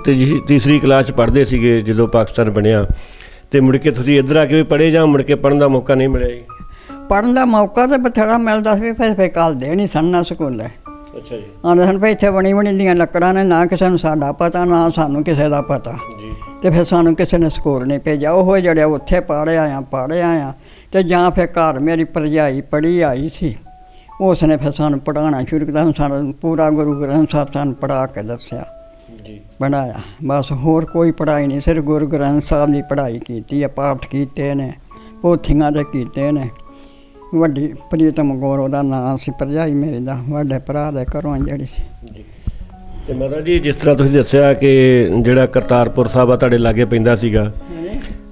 ਤੀਸਰੀ ਕਲਾਸ ਚ ਪੜ੍ਹਦੇ ਸੀਗੇ ਜਦੋਂ ਪਾਕਿਸਤਾਨ ਬਣਿਆ। ਤੇ ਮੁੜ ਕੇ ਤੁਸੀਂ ਇੱਧਰ ਆ ਕੇ ਵੀ ਪੜ੍ਹੇ ਜਾਂ ਮੁੜ ਕੇ ਪੜ੍ਹਨ ਦਾ ਮੌਕਾ ਨਹੀਂ ਮਿਲਿਆ ਜੀ? ਪੜ੍ਹਨ ਦਾ ਮੌਕਾ ਤੇ ਬਥੇਰਾ ਮਿਲਦਾ ਸੀ ਫਿਰ ਫਿਰ ਘੱਲਦੇ ਨਹੀਂ ਸੰਨਾ ਸਕੂਲੇ। ਅੱਛਾ ਜੀ। ਆਂਦੇ ਸਨ ਵੀ ਇੱਥੇ ਬਣੀ ਬਣੀ ਦੀਆਂ ਲੱਕੜਾਂ ਨੇ ਨਾ ਕਿਸੇ ਨੂੰ ਸਾਡਾ ਪਤਾ ਨਾ ਸਾਨੂੰ ਕਿਸੇ ਦਾ ਪਤਾ। ਜੀ। ਤੇ ਫਿਰ ਸਾਨੂੰ ਕਿਸੇ ਨੇ ਸਕੂਲ ਨਹੀਂ ਭੇਜਿਆ। ਉਹ ਜਿਹੜੇ ਉੱਥੇ ਪੜ੍ਹਿਆ ਆ ਪੜ੍ਹਿਆ ਆ ਤੇ ਜਾਂ ਫਿਰ ਘਰ ਮੇਰੀ ਭਰਜਾਈ ਪੜ੍ਹੀ ਆਈ ਸੀ। ਉਸ ਨੇ ਫਿਰ ਸਾਨੂੰ ਪੜ੍ਹਾਉਣਾ ਸ਼ੁਰੂ ਕੀਤਾ ਸਾਨੂੰ ਪੂਰਾ ਗੁਰੂ ਗ੍ਰੰਥ ਸਾਹਿਬ ਸਾਨੂੰ ਪੜ੍ਹਾ ਕੇ ਦੱਸਿਆ। ਪੜ੍ਹਾਇਆ ਬਸ ਹੋਰ ਕੋਈ ਪੜ੍ਹਾਈ ਨਹੀਂ। ਸਿਰਫ ਗੁਰੂ ਗ੍ਰੰਥ ਸਾਹਿਬ ਦੀ ਪੜ੍ਹਾਈ ਕੀਤੀ ਹੈ ਪਾਠ ਕੀਤੇ ਨੇ ਪੋਥੀਆਂ ਦੇ ਕੀਤੇ ਨੇ। ਵੱਡੀ ਪ੍ਰੀਤਮ ਗੌਰ ਉਹਦਾ ਨਾਮ ਸੀ ਭਰਜਾਈ ਮੇਰੇ ਦਾ ਵੱਡੇ ਭਰਾ ਦੇ ਘਰੋਂ ਜਿਹੜੀ ਸੀ। ਤੇ ਮਤਾ ਜੀ ਜਿਸ ਤਰ੍ਹਾਂ ਤੁਸੀਂ ਦੱਸਿਆ ਕਿ ਜਿਹੜਾ ਕਰਤਾਰਪੁਰ ਸਾਹਿਬ ਆ ਤੁਹਾਡੇ ਲਾਗੇ ਪੈਂਦਾ ਸੀਗਾ।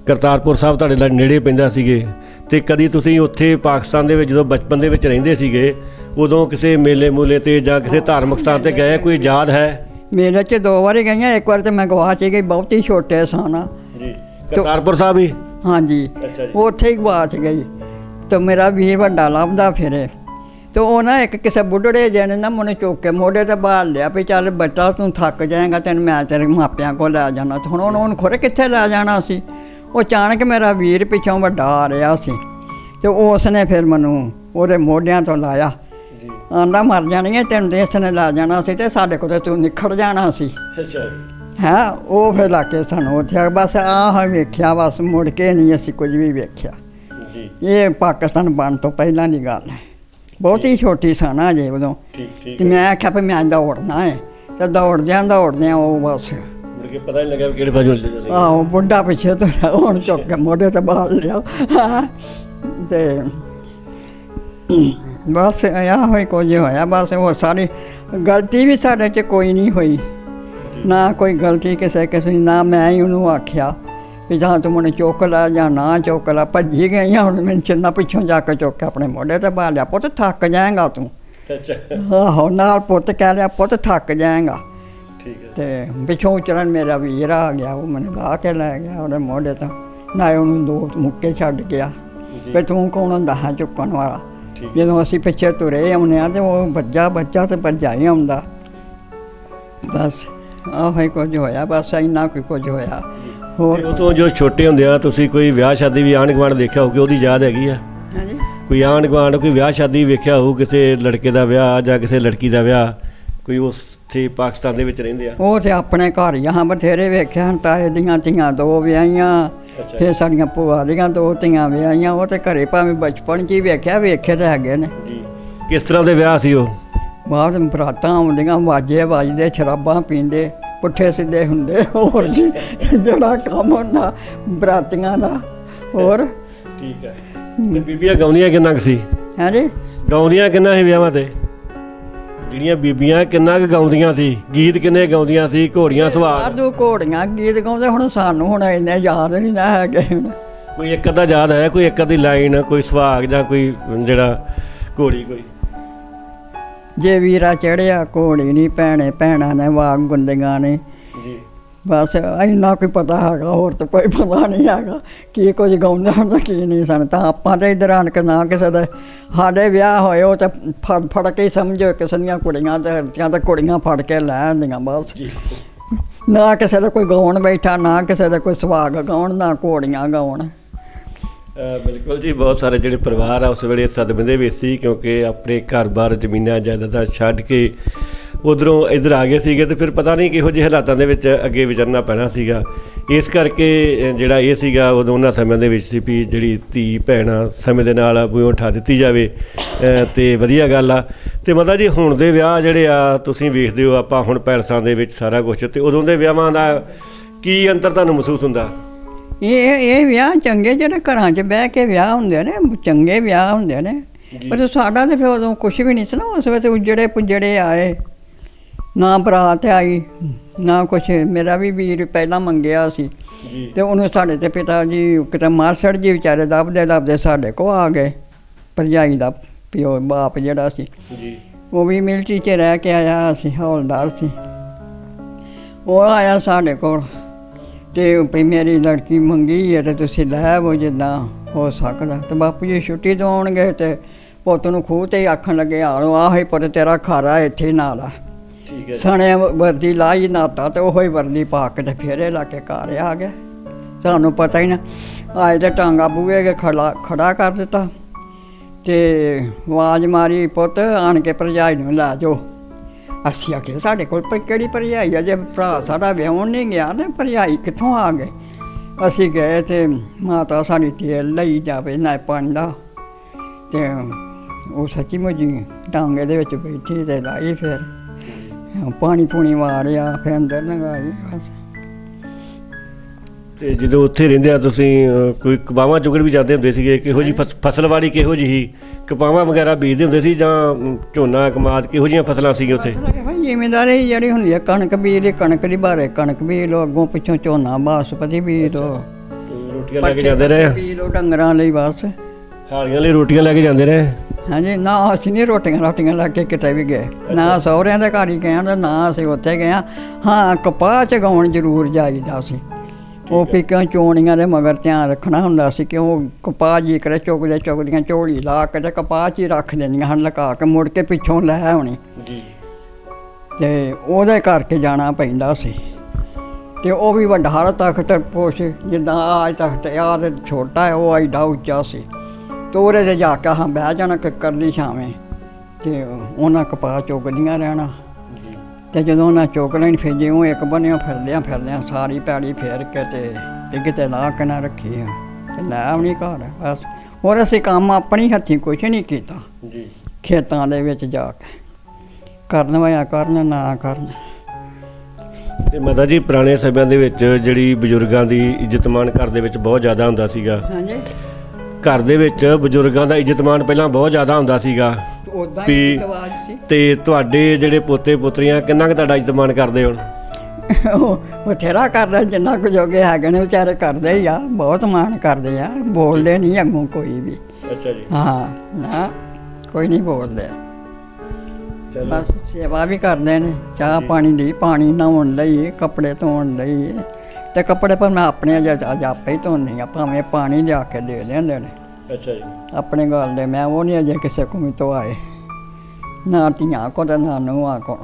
ਕਰਤਾਰਪੁਰ ਸਾਹਿਬ ਤੁਹਾਡੇ ਨਾਲ ਨੇੜੇ ਪੈਂਦਾ ਸੀਗੇ। ਤੇ ਕਦੀ ਤੁਸੀਂ ਉੱਥੇ ਪਾਕਿਸਤਾਨ ਦੇ ਵਿੱਚ ਜਦੋਂ ਬਚਪਨ ਦੇ ਵਿੱਚ ਰਹਿੰਦੇ ਸੀਗੇ ਉਦੋਂ ਕਿਸੇ ਮੇਲੇ ਮੂਲੇ ਤੇ ਜਾਂ ਕਿਸੇ ਧਾਰਮਿਕ ਸਥਾਨ ਤੇ ਗਏ? ਕੋਈ ਯਾਦ ਹੈ? ਮੇਲੇ 'ਚ ਦੋ ਵਾਰੀ ਗਈਆਂ ਇੱਕ ਵਾਰ ਤੇ ਮੈਂ ਗਵਾਚ ਗਈ ਬਹੁਤੀ ਛੋਟੇ ਸਾਂ ਜੀ ਕਰਤਾਰਪੁਰ ਸਾਹਿਬ ਹੀ? ਹਾਂਜੀ। ਉੱਥੇ ਹੀ ਗਵਾਚ ਗਈ। ਤੇ ਮੇਰਾ ਵੀਰ ਵੱਡਾ ਲੱਭਦਾ ਫਿਰੇ। ਤੇ ਉਹ ਨਾ ਇੱਕ ਕਿਸੇ ਬੁੱਢੜੇ ਜਿਹੇ ਨੇ ਮੈਨੂੰ ਚੁੱਕ ਕੇ ਮੋਢੇ ਤੇ ਬਾਲ ਲਿਆ ਵੀ ਚੱਲ ਬੱਚਾ ਤੂੰ ਥੱਕ ਜਾਏਗਾ ਤੈਨੂੰ ਮੈਂ ਤੇਰੇ ਮਾਪਿਆਂ ਕੋਲ ਲੈ ਜਾਣਾ। ਤੇ ਹੁਣ ਉਹਨੂੰ ਉਹਨੂੰ ਖੁਰੇ ਕਿੱਥੇ ਲੈ ਜਾਣਾ ਸੀ? ਉਹ ਅਚਾਨਕ ਮੇਰਾ ਵੀਰ ਪਿੱਛੋਂ ਵੱਡਾ ਆ ਰਿਹਾ ਸੀ। ਤੇ ਉਸ ਨੇ ਫਿਰ ਮੈਨੂੰ ਉਹਦੇ ਮੋਢਿਆਂ ਤੋਂ ਲਾਇਆ। ਆਂਦਾ ਮਰ ਜਾਣੀ ਹੈ ਤੈਨੂੰ ਦੇਸ ਨੇ ਲੈ ਜਾਣਾ ਸੀ ਤੇ ਸਾਡੇ ਕੋਲ ਤੇ ਨਿਖੜ ਜਾਣਾ ਸੀ। ਅੱਛਾ। ਹੈ ਉਹ ਫਿਰ ਲਾ ਕੇ ਸਾਨੂੰ ਉੱਥੇ ਬਸ ਆਹ ਵੇਖਿਆ ਬਸ ਮੁੜ ਕੇ ਨਹੀਂ ਅਸੀਂ ਕੁਝ ਵੀ ਵੇਖਿਆ। ਜੀ। ਇਹ ਪਾਕਿਸਤਾਨ ਬਣ ਤੋਂ ਪਹਿਲਾਂ ਦੀ ਗੱਲ ਹੈ। ਬਹੁਤੀ ਛੋਟੀ ਸਾਨਾ ਜੇ ਉਦੋਂ। ਤੇ ਮੈਂ ਆਖਿਆ ਵੀ ਮੈਂ ਦੌੜਨਾ ਹੈ। ਤੇ ਦੌੜਦਿਆਂ ਦੌੜਦਿਆਂ ਉਹ ਬਸ ਮੁੜ ਕੇ ਪਤਾ ਨਹੀਂ ਲੱਗਾ ਵੀ ਕਿਹੜੇ ਪਾਸੇ ਲੈ ਜਾਂਦੇ ਆਹੋ ਬੁੱਢਾ ਪਿੱਛੇ ਤੋਂ ਹੁਣ ਚੁੱਕ ਕੇ ਮੋਢੇ ਤੇ ਬਾਲ ਲਿਆ। ਹਾਂ। ਤੇ ਬਸ ਆਇਆ ਹੋਈ ਕੁਝ ਹੋਇਆ ਬਸ ਉਹ ਸਾਰੀ ਗਲਤੀ ਵੀ ਸਾਡੇ 'ਚ ਕੋਈ ਨਹੀਂ ਹੋਈ। ਨਾ ਕੋਈ ਗਲਤੀ ਕਿਸੇ ਕਿਸੇ ਨਾ ਮੈਂ ਹੀ ਉਹਨੂੰ ਆਖਿਆ ਵੀ ਜਾਂ ਤੂੰ ਮੈਨੂੰ ਚੁੱਕ ਲੈ ਜਾਂ ਨਾ ਚੁੱਕ ਲੈ। ਭੱਜੀ ਗਈ ਆ ਹੁਣ ਮੈਨੂੰ ਚੰਨਾ ਪਿੱਛੋਂ ਜਾ ਕੇ ਚੁੱਕ ਕੇ ਆਪਣੇ ਮੋਢੇ ਤੇ ਪਾ ਲਿਆ ਪੁੱਤ ਥੱਕ ਜਾਏਗਾ ਤੂੰ। ਆਹੋ ਨਾਲ ਪੁੱਤ ਕਹਿ ਲਿਆ ਪੁੱਤ ਥੱਕ ਜਾਏਗਾ। ਠੀਕ ਹੈ। ਤੇ ਪਿੱਛੋਂ ਚਰਨ ਮੇਰਾ ਵੀਰ ਆ ਗਿਆ ਉਹ ਮੈਨੂੰ ਲਾ ਕੇ ਲੈ ਗਿਆ ਉਹਦੇ ਮੋਢੇ ਤੋਂ। ਨਾ ਉਹਨੂੰ ਦੋ ਮੁੱਕੇ ਛੱਡ ਗਿਆ ਵੀ ਤੂੰ ਕੌਣ ਹੁੰਦਾ ਹਾਂ ਚੁੱਕਣ ਵਾਲਾ? ਜਦੋਂ ਅਸੀਂ ਪਿੱਛੇ ਤੁਰੇ ਆਉਂਦੇ ਆ ਤੇ ਉਹ ਬੱਜਾ ਬੱਜਾ ਤੇ ਭੱਜਾ ਹੀ ਆਉਂਦਾ। ਬਸ ਆਹ ਹੀ ਕੁਝ ਹੋਇਆ ਬਸ ਇੰਨਾ ਕੁ ਕੁਝ ਹੋਇਆ। ਹੋਰ ਤੋਂ ਜੋ ਛੋਟੇ ਹੁੰਦੇ ਆ ਤੁਸੀਂ ਕੋਈ ਵਿਆਹ ਸ਼ਾਦੀ ਵੀ ਆਂਢ ਗੁਆਂਢ ਦੇਖਿਆ ਹੋਊ ਕਿ ਉਹਦੀ ਯਾਦ ਹੈਗੀ ਆ? ਹਾਂਜੀ। ਕੋਈ ਆਂਢ ਗੁਆਂਢ ਕੋਈ ਵਿਆਹ ਸ਼ਾਦੀ ਵੇਖਿਆ ਹੋਊ ਕਿਸੇ ਲੜਕੇ ਦਾ ਵਿਆਹ ਜਾਂ ਕਿਸੇ ਲੜਕੀ ਦਾ ਵਿਆਹ? ਕੋਈ ਉਸ ਤੇ ਪਾਕਿਸਤਾਨ ਦੇ ਵਿੱਚ ਰਹਿੰਦੇ ਆ? ਉਹ ਤੇ ਆਪਣੇ ਘਰ ਹੀ ਬਥੇਰੇ ਵੇਖਿਆ ਹਨ ਤਾਏ ਦੀਆਂ ਧੀਆਂ ਦੋ ਵਿਆਹੀਆਂ। ਫਿਰ ਸਾਡੀਆਂ ਭੂਆ ਦੀਆਂ ਦੋ ਧੀਆਂ ਵਿਆਹੀਆਂ ਉਹ ਤੇ ਘਰੇ ਭਾਵੇਂ ਬਚਪਨ 'ਚ ਹੀ ਵੇਖਿਆ ਵੇਖੇ ਤਾਂ ਹੈਗੇ ਨੇ। ਜੀ। ਕਿਸ ਤਰ੍ਹਾਂ ਦੇ ਵਿਆਹ ਸੀ ਉਹ? ਬਾਹਰ ਬਰਾਤਾਂ ਆਉਂਦੀਆਂ ਵਾਜੇ ਵੱਜਦੇ ਸ਼ਰਾਬਾਂ ਪੀਂਦੇ ਪੁੱਠੇ ਸਿੱਧੇ ਹੁੰਦੇ ਹੋਰ ਜਿਹੜਾ ਕੰਮ ਹੁੰਦਾ ਬਰਾਤੀਆਂ ਦਾ ਹੋਰ। ਠੀਕ ਹੈ। ਤੇ ਬੀਬੀਆਂ ਗਾਉਂਦੀਆਂ ਕਿੰਨਾ ਕੁ ਸੀ? ਹੈ ਜੀ? ਗਾਉਂਦੀਆਂ ਕਿੰਨਾ ਸੀ ਵਿਆਹਾਂ ਤੇ? ਜਿਹੜੀਆਂ ਬੀਬੀਆਂ ਕਿੰਨਾ ਕੁ ਗਾਉਂਦੀਆਂ ਸੀ ਗੀਤ ਕਿੰਨੇ ਗਾਉਂਦੀਆਂ ਸੀ ਘੋੜੀਆਂ ਸੁਹਾਗ ਆਦੂ ਘੋੜੀਆਂ ਗੀਤ ਗਾਉਂਦੇ ਹੁਣ ਸਾਨੂੰ ਹੁਣ ਇੰਨੇ ਯਾਦ ਨਹੀਂ ਨਾ ਹੈਗੇ। ਕੋਈ ਇੱਕ ਅੱਧਾ ਯਾਦ ਹੈ ਕੋਈ ਇੱਕ ਅੱਧੀ ਲਾਈਨ ਕੋਈ ਸੁਹਾਗ ਜਾਂ ਕੋਈ ਜਿਹੜਾ ਘੋੜੀ ਕੋਈ? ਜੇ ਵੀਰਾ ਚੜਿਆ ਘੋੜੀ ਨਹੀਂ ਭੈਣੇ ਭੈਣਾਂ ਨੇ ਵਾਗ ਗੁੰਦੀਆਂ ਨੇ। ਬਸ ਇੰਨਾ ਕੋਈ ਪਤਾ ਹੈਗਾ, ਹੋਰ ਤਾਂ ਕੋਈ ਪਤਾ ਨਹੀਂ ਹੈਗਾ ਕੀ ਕੁਝ ਗਾਉਂਦੇ ਹਨ ਤੇ ਕੀ ਨਹੀਂ ਸਨ। ਤਾਂ ਆਪਾਂ ਤੇ ਇਧਰ ਆਣ ਕੇ ਨਾ ਕਿਸੇ ਦੇ ਸਾਡੇ ਵਿਆਹ ਹੋਏ, ਉਹ ਤਾਂ ਫੜ ਫੜ ਕੇ ਸਮਝੋ, ਕਿਸੇ ਦੀਆਂ ਕੁੜੀਆਂ ਤੇ ਜਾਂ ਤਾਂ ਕੁੜੀਆਂ ਫੜ ਕੇ ਲੈ ਆਉਂਦੀਆਂ ਬਸ। ਨਾ ਕਿਸੇ ਦਾ ਕੋਈ ਗਾਉਣ ਬੈਠਾ, ਨਾ ਕਿਸੇ ਦਾ ਕੋਈ ਸੁਹਾਗ ਗਾਉਣ, ਨਾ ਘੋੜੀਆਂ ਗਾਉਣ। ਬਿਲਕੁਲ ਜੀ, ਬਹੁਤ ਸਾਰੇ ਜਿਹੜੇ ਪਰਿਵਾਰ ਆ, ਉਸ ਵੇਲੇ ਸਦਮੇ ਦੇ ਵਿੱਚ ਸੀ, ਕਿਉਂਕਿ ਆਪਣੇ ਘਰ-ਬਾਰ ਜ਼ਮੀਨਾਂ, ਜਾਇਦਾਦਾਂ ਛੱਡ ਕੇ ਉਧਰੋਂ ਇੱਧਰ ਆ ਗਏ ਸੀਗੇ ਤੇ ਫਿਰ ਪਤਾ ਨਹੀਂ ਕਿਹੋ ਜਿਹੇ ਹਾਲਾਤਾਂ ਦੇ ਵਿੱਚ ਅੱਗੇ ਵਿਚਰਨਾ ਪੈਣਾ ਸੀਗਾ। ਇਸ ਕਰਕੇ ਜਿਹੜਾ ਇਹ ਸੀਗਾ ਉਦੋਂ ਉਹਨਾਂ ਸਮਿਆਂ ਦੇ ਵਿੱਚ ਸੀ ਵੀ ਜਿਹੜੀ ਧੀ ਭੈਣ ਸਮੇਂ ਦੇ ਨਾਲ ਬੂਹੋਂ ਉਠਾ ਦਿੱਤੀ ਜਾਵੇ ਤੇ ਵਧੀਆ ਗੱਲ ਆ। ਤੇ ਮਤਲਬ ਜੀ ਹੁਣ ਦੇ ਵਿਆਹ ਜਿਹੜੇ ਆ ਤੁਸੀਂ ਵੇਖਦੇ ਹੋ ਆਪਾਂ ਹੁਣ ਪੈਲਸਾਂ ਦੇ ਵਿੱਚ ਸਾਰਾ ਕੁਝ ਤੇ ਉਦੋਂ ਦੇ ਵਿਆਹਾਂ ਦਾ ਕੀ ਅੰਤਰ ਤੁਹਾਨੂੰ ਮਹਿਸੂਸ ਹੁੰਦਾ? ਇਹ ਇਹ ਵਿਆਹ ਚੰਗੇ ਜਿਹੜੇ ਘਰਾਂ 'ਚ ਬਹਿ ਕੇ ਵਿਆਹ ਹੁੰਦੇ ਨੇ ਚੰਗੇ ਵਿਆਹ ਹੁੰਦੇ ਨੇ। ਪਰ ਸਾਡਾ ਤੇ ਫਿਰ ਉਦੋਂ ਕੁਝ ਵੀ ਨਹੀਂ ਸੀ ਨਾ ਉਸ ਵੇਲੇ ਉਜੜੇ ਪੁਜੜੇ ਆਏ। ਨਾ ਬਰਾਤ ਆਈ ਨਾ ਕੁਛ। ਮੇਰਾ ਵੀ ਵੀਰ ਪਹਿਲਾਂ ਮੰਗਿਆ ਸੀ। ਤੇ ਉਹਨੂੰ ਸਾਡੇ ਤੇ ਪਿਤਾ ਜੀ ਕਿਤੇ ਮਾਸੜ ਜੀ ਵਿਚਾਰੇ ਦੱਬਦੇ ਦੱਬਦੇ ਸਾਡੇ ਕੋ ਆ ਗਏ। ਭਰਜਾਈ ਦਾ ਪਿਓ ਬਾਪ ਜਿਹੜਾ ਸੀ। ਜੀ। ਉਹ ਵੀ ਮਿਲਟਰੀ 'ਚ ਰਹਿ ਕੇ ਆਇਆ ਸੀ ਹੌਲਦਾਰ ਸੀ। ਉਹ ਆਇਆ ਸਾਡੇ ਕੋਲ। ਤੇ ਵੀ ਮੇਰੀ ਲੜਕੀ ਮੰਗੀ ਹੈ ਤੇ ਤੁਸੀਂ ਲੈ ਆਵੋ ਜਿੱਦਾਂ ਹੋ ਸਕਦਾ। ਤੇ ਬਾਪੂ ਜੀ ਛੁੱਟੀ ਤੋਂ ਆਉਣਗੇ ਤੇ ਪੁੱਤ ਨੂੰ ਖੂਹ ਤੇ ਆਖਣ ਲੱਗੇ ਆਲੋ ਆਹ ਹੀ ਪੁੱਤ ਤੇਰਾ ਖਾਰਾ ਇੱਥੇ ਨਾਲ ਆ। ਠੀਕ ਹੈ ਸਣੇ ਵਰਦੀ ਲਾਈ, ਨਾਤਾ ਤੇ ਉਹੀ ਵਰਦੀ ਪਾ ਕੇ ਤੇ ਫੇਰੇ ਲਾ ਕੇ ਘਰ ਆ ਗਿਆ। ਸਾਨੂੰ ਪਤਾ ਹੀ ਨਾ, ਆਏ ਤੇ ਟਾਂਗਾ ਬੂਹੇ ਕੇ ਖੜਾ ਖੜਾ ਕਰ ਦਿੱਤਾ। ਤੇ ਆਵਾਜ਼ ਮਾਰੀ, ਪੁੱਤ, ਆਣ ਕੇ ਭਰਜਾਈ ਨੂੰ ਲੈ ਜਾਓ। ਅਸੀਂ ਆਖਿਆ, ਸਾਡੇ ਕੋਲ ਪ- ਕਿਹੜੀ ਭਰਜਾਈ ਆ? ਜੇ ਭਰਾ ਸਾਡਾ ਵਿਆਹਣ ਨਹੀਂ ਗਿਆ ਤੇ ਭਰਜਾਈ ਕਿੱਥੋਂ ਆ ਗਏ? ਅਸੀਂ ਗਏ ਤੇ ਮਾਤਾ ਸਾਡੀ ਤੇਲ ਲਈ ਜਾਵੇ, ਨਾ ਪਾਂਡਾ। ਤੇ ਉਹ ਸੱਚੀ ਮੁੱਚੀ ਟਾਂਗੇ ਦੇ ਵਿੱਚ ਬੈਠੀ ਤੇ ਲਾਈ ਫਿਰ। ਪਾਣੀ ਪੂਣੀ ਮਾਰਿਆ ਫਿਰ ਅੰਦਰ ਲੰਗਾਈ ਬਸ। ਤੇ ਜਦੋਂ ਉੱਥੇ ਰਹਿੰਦੇ ਆ ਤੁਸੀਂ ਕੋਈ ਕਪਾਵਾਂ ਚੁਗੜ ਵੀ ਜਾਂਦੇ ਹੁੰਦੇ ਸੀਗੇ ਕਿਹੋ ਜੀ ਫਸਲਵਾੜੀ ਕਿਹੋ ਜਿਹੀ ਕਪਾਵਾਂ ਵਗੈਰਾ ਬੀਜਦੇ ਹੁੰਦੇ ਸੀ ਜਾਂ ਝੋਨਾ ਕਮਾਦ ਕਿਹੋ ਜੀਆਂ ਫਸਲਾਂ ਸੀਗੀਆਂ ਉੱਥੇ? ਜ਼ਿਮੀਂਦਾਰੀ ਜਿਹੜੀ ਹੁੰਦੀ ਹੈ ਕਣਕ ਬੀਜ ਕਣਕ ਦੀ ਬਾਰੇ ਕਣਕ ਬੀਜ ਲੋ ਅੱਗੋਂ ਪਿੱਛੋਂ ਝੋਨਾ ਬਾਸਪਤੀ ਬੀਜ ਲੋ ਰੋਟੀਆਂ ਲੈ ਕੇ ਜਾਂਦੇ ਰਹੇ ਬੀਜ ਲੋ ਡੰਗਰਾਂ ਲਈ ਬਸ। ਹਾਲੀਆਂ ਲਈ ਰੋਟੀਆਂ ਲੈ ਕੇ ਜਾਂਦੇ ਰਹੇ ਹਾਂਜੀ ਨਾ ਅਸੀਂ ਨਹੀਂ ਰੋਟੀਆਂ ਰੋਟੀਆਂ ਲੱਗ ਕੇ ਕਿਤੇ ਵੀ ਗਏ। ਨਾ ਸਹੁਰਿਆਂ ਦੇ ਘਰ ਹੀ ਗਏ ਹਾਂ ਤੇ ਨਾ ਅਸੀਂ ਉੱਥੇ ਗਏ ਹਾਂ। ਹਾਂ ਕਪਾਹ ਚਗਾਉਣ ਜ਼ਰੂਰ ਜਾਈਦਾ ਸੀ ਉਹ ਵੀ ਕਿਉਂ ਚੋਣੀਆਂ ਦੇ ਮਗਰ ਧਿਆਨ ਰੱਖਣਾ ਹੁੰਦਾ ਸੀ ਕਿ ਉਹ ਕਪਾਹ ਜੀ ਕਰੇ ਚੁਗਦੇ ਚੁਗਦੀਆਂ ਝੋਲੀ ਲਾ ਕੇ ਤੇ ਕਪਾਹ 'ਚ ਹੀ ਰੱਖ ਦਿੰਦੀਆਂ ਹਨ ਲਗਾ ਕੇ ਮੁੜ ਕੇ ਪਿੱਛੋਂ ਲੈ ਆਉਣੀ। ਜੀ। ਤੇ ਉਹਦੇ ਕਰਕੇ ਜਾਣਾ ਪੈਂਦਾ ਸੀ। ਤੇ ਉਹ ਵੀ ਵੱਡਾ ਹਰ ਤਖਤ ਪੁੱਛ ਜਿੱਦਾਂ ਆਜ ਤਖਤ ਆ ਤੇ ਛੋਟਾ ਹੈ ਉਹ ਐਡਾ ਉੱਚਾ ਸੀ। ਤੇ ਉਹਦੇ ਤੇ ਜਾ ਕੇ ਹਾਂ ਬਹਿ ਜਾਣਾ ਕਿੱਕਰ ਦੀ ਛਾਵੇਂ। ਤੇ ਉਹਨਾਂ ਕਪਾਹ ਚੁਗਦੀਆਂ ਰਹਿਣਾ। ਤੇ ਜਦੋਂ ਉਹਨਾਂ ਚੁੱਕ ਲੈਣ ਫਿਰ ਜਿਉਂ ਇੱਕ ਬੰਨਿਓ ਫਿਰਦਿਆਂ ਫਿਰਦਿਆਂ ਸਾਰੀ ਪੈੜੀ ਫੇਰ ਕੇ ਤੇ ਤੇ ਕਿਤੇ ਲਾ ਕੇ ਨਾ ਰੱਖੀ ਆ। ਤੇ ਲੈ ਆਉਣੀ ਘਰ। ਬਸ। ਹੋਰ ਅਸੀਂ ਕੰਮ ਆਪਣੀ ਹੱਥੀਂ ਕੁਛ ਨਹੀਂ ਕੀਤਾ। ਜੀ। ਖੇਤਾਂ ਦੇ ਵਿੱਚ ਜਾ ਕੇ। ਕਰਨ ਵਾਇਆ ਕਰਨ ਨਾ ਕਰਨ। ਤੇ ਮਾਤਾ ਜੀ ਪੁਰਾਣੇ ਸਮਿਆਂ ਦੇ ਵਿੱਚ ਜਿਹੜੀ ਬਜ਼ੁਰਗਾਂ ਦੀ ਇੱਜ਼ਤ ਮਾਣ ਘਰ ਦੇ ਵਿੱਚ ਬਹੁਤ ਜ਼ਿਆਦਾ ਹੁੰਦਾ ਸੀਗਾ। ਹਾਂਜੀ। ਘਰ ਦੇ ਵਿੱਚ ਬਜ਼ੁਰਗਾਂ ਦਾ ਇੱਜ਼ਤ ਮਾਣ ਪਹਿਲਾਂ ਬਹੁਤ ਜ਼ਿਆਦਾ ਹੁੰਦਾ ਸੀਗਾ। ਉਦਾਂ ਹੀ ਰਿਵਾਜ ਸੀ। ਤੇ ਤੁਹਾਡੇ ਜਿਹੜੇ ਪੋਤੇ ਪੁੱਤਰੀਆਂ ਕਿੰਨਾ ਕੁ ਤੁਹਾਡਾ ਇੱਜ਼ਤ ਮਾਣ ਕਰਦੇ ਹੁਣ? ਉਹ ਬਥੇਰਾ ਕਰਦਾ ਜਿੰਨਾ ਕੁ ਜੋਗੇ ਹੈਗੇ ਨੇ ਵਿਚਾਰੇ ਕਰਦੇ ਹੀ ਆ ਬਹੁਤ ਮਾਣ ਕਰਦੇ ਆ ਬੋਲਦੇ ਨਹੀਂ ਅੱਗੋਂ ਕੋਈ ਵੀ। ਅੱਛਾ ਜੀ। ਹਾਂ ਨਾ ਕੋਈ ਨਹੀਂ ਬੋਲਦੇ। ਬਸ ਸੇਵਾ ਵੀ ਕਰਦੇ ਨੇ ਚਾਹ ਪਾਣੀ ਦੀ ਪਾਣੀ ਨਹਾਉਣ ਲਈ ਕੱਪੜੇ ਧੋਣ ਲਈ। ਤੇ ਕੱਪੜੇ ਪਰ ਮੈਂ ਆਪਣੇ ਅੱਜ ਆਪੇ ਹੀ ਧੋਨੀ ਆ ਭਾਵੇਂ ਪਾਣੀ ਲਿਆ ਕੇ ਦੇ ਦਿੰਦੇ ਨੇ। ਅੱਛਾ ਜੀ। ਆਪਣੇ ਗੱਲ ਦੇ ਮੈਂ ਉਹ ਨਹੀਂ ਅਜੇ ਕਿਸੇ ਕੋ ਵੀ ਧੋਆਏ। ਨਾ ਧੀਆਂ ਕੋ ਤੇ ਨਾ ਨੂੰਹਾਂ ਕੋ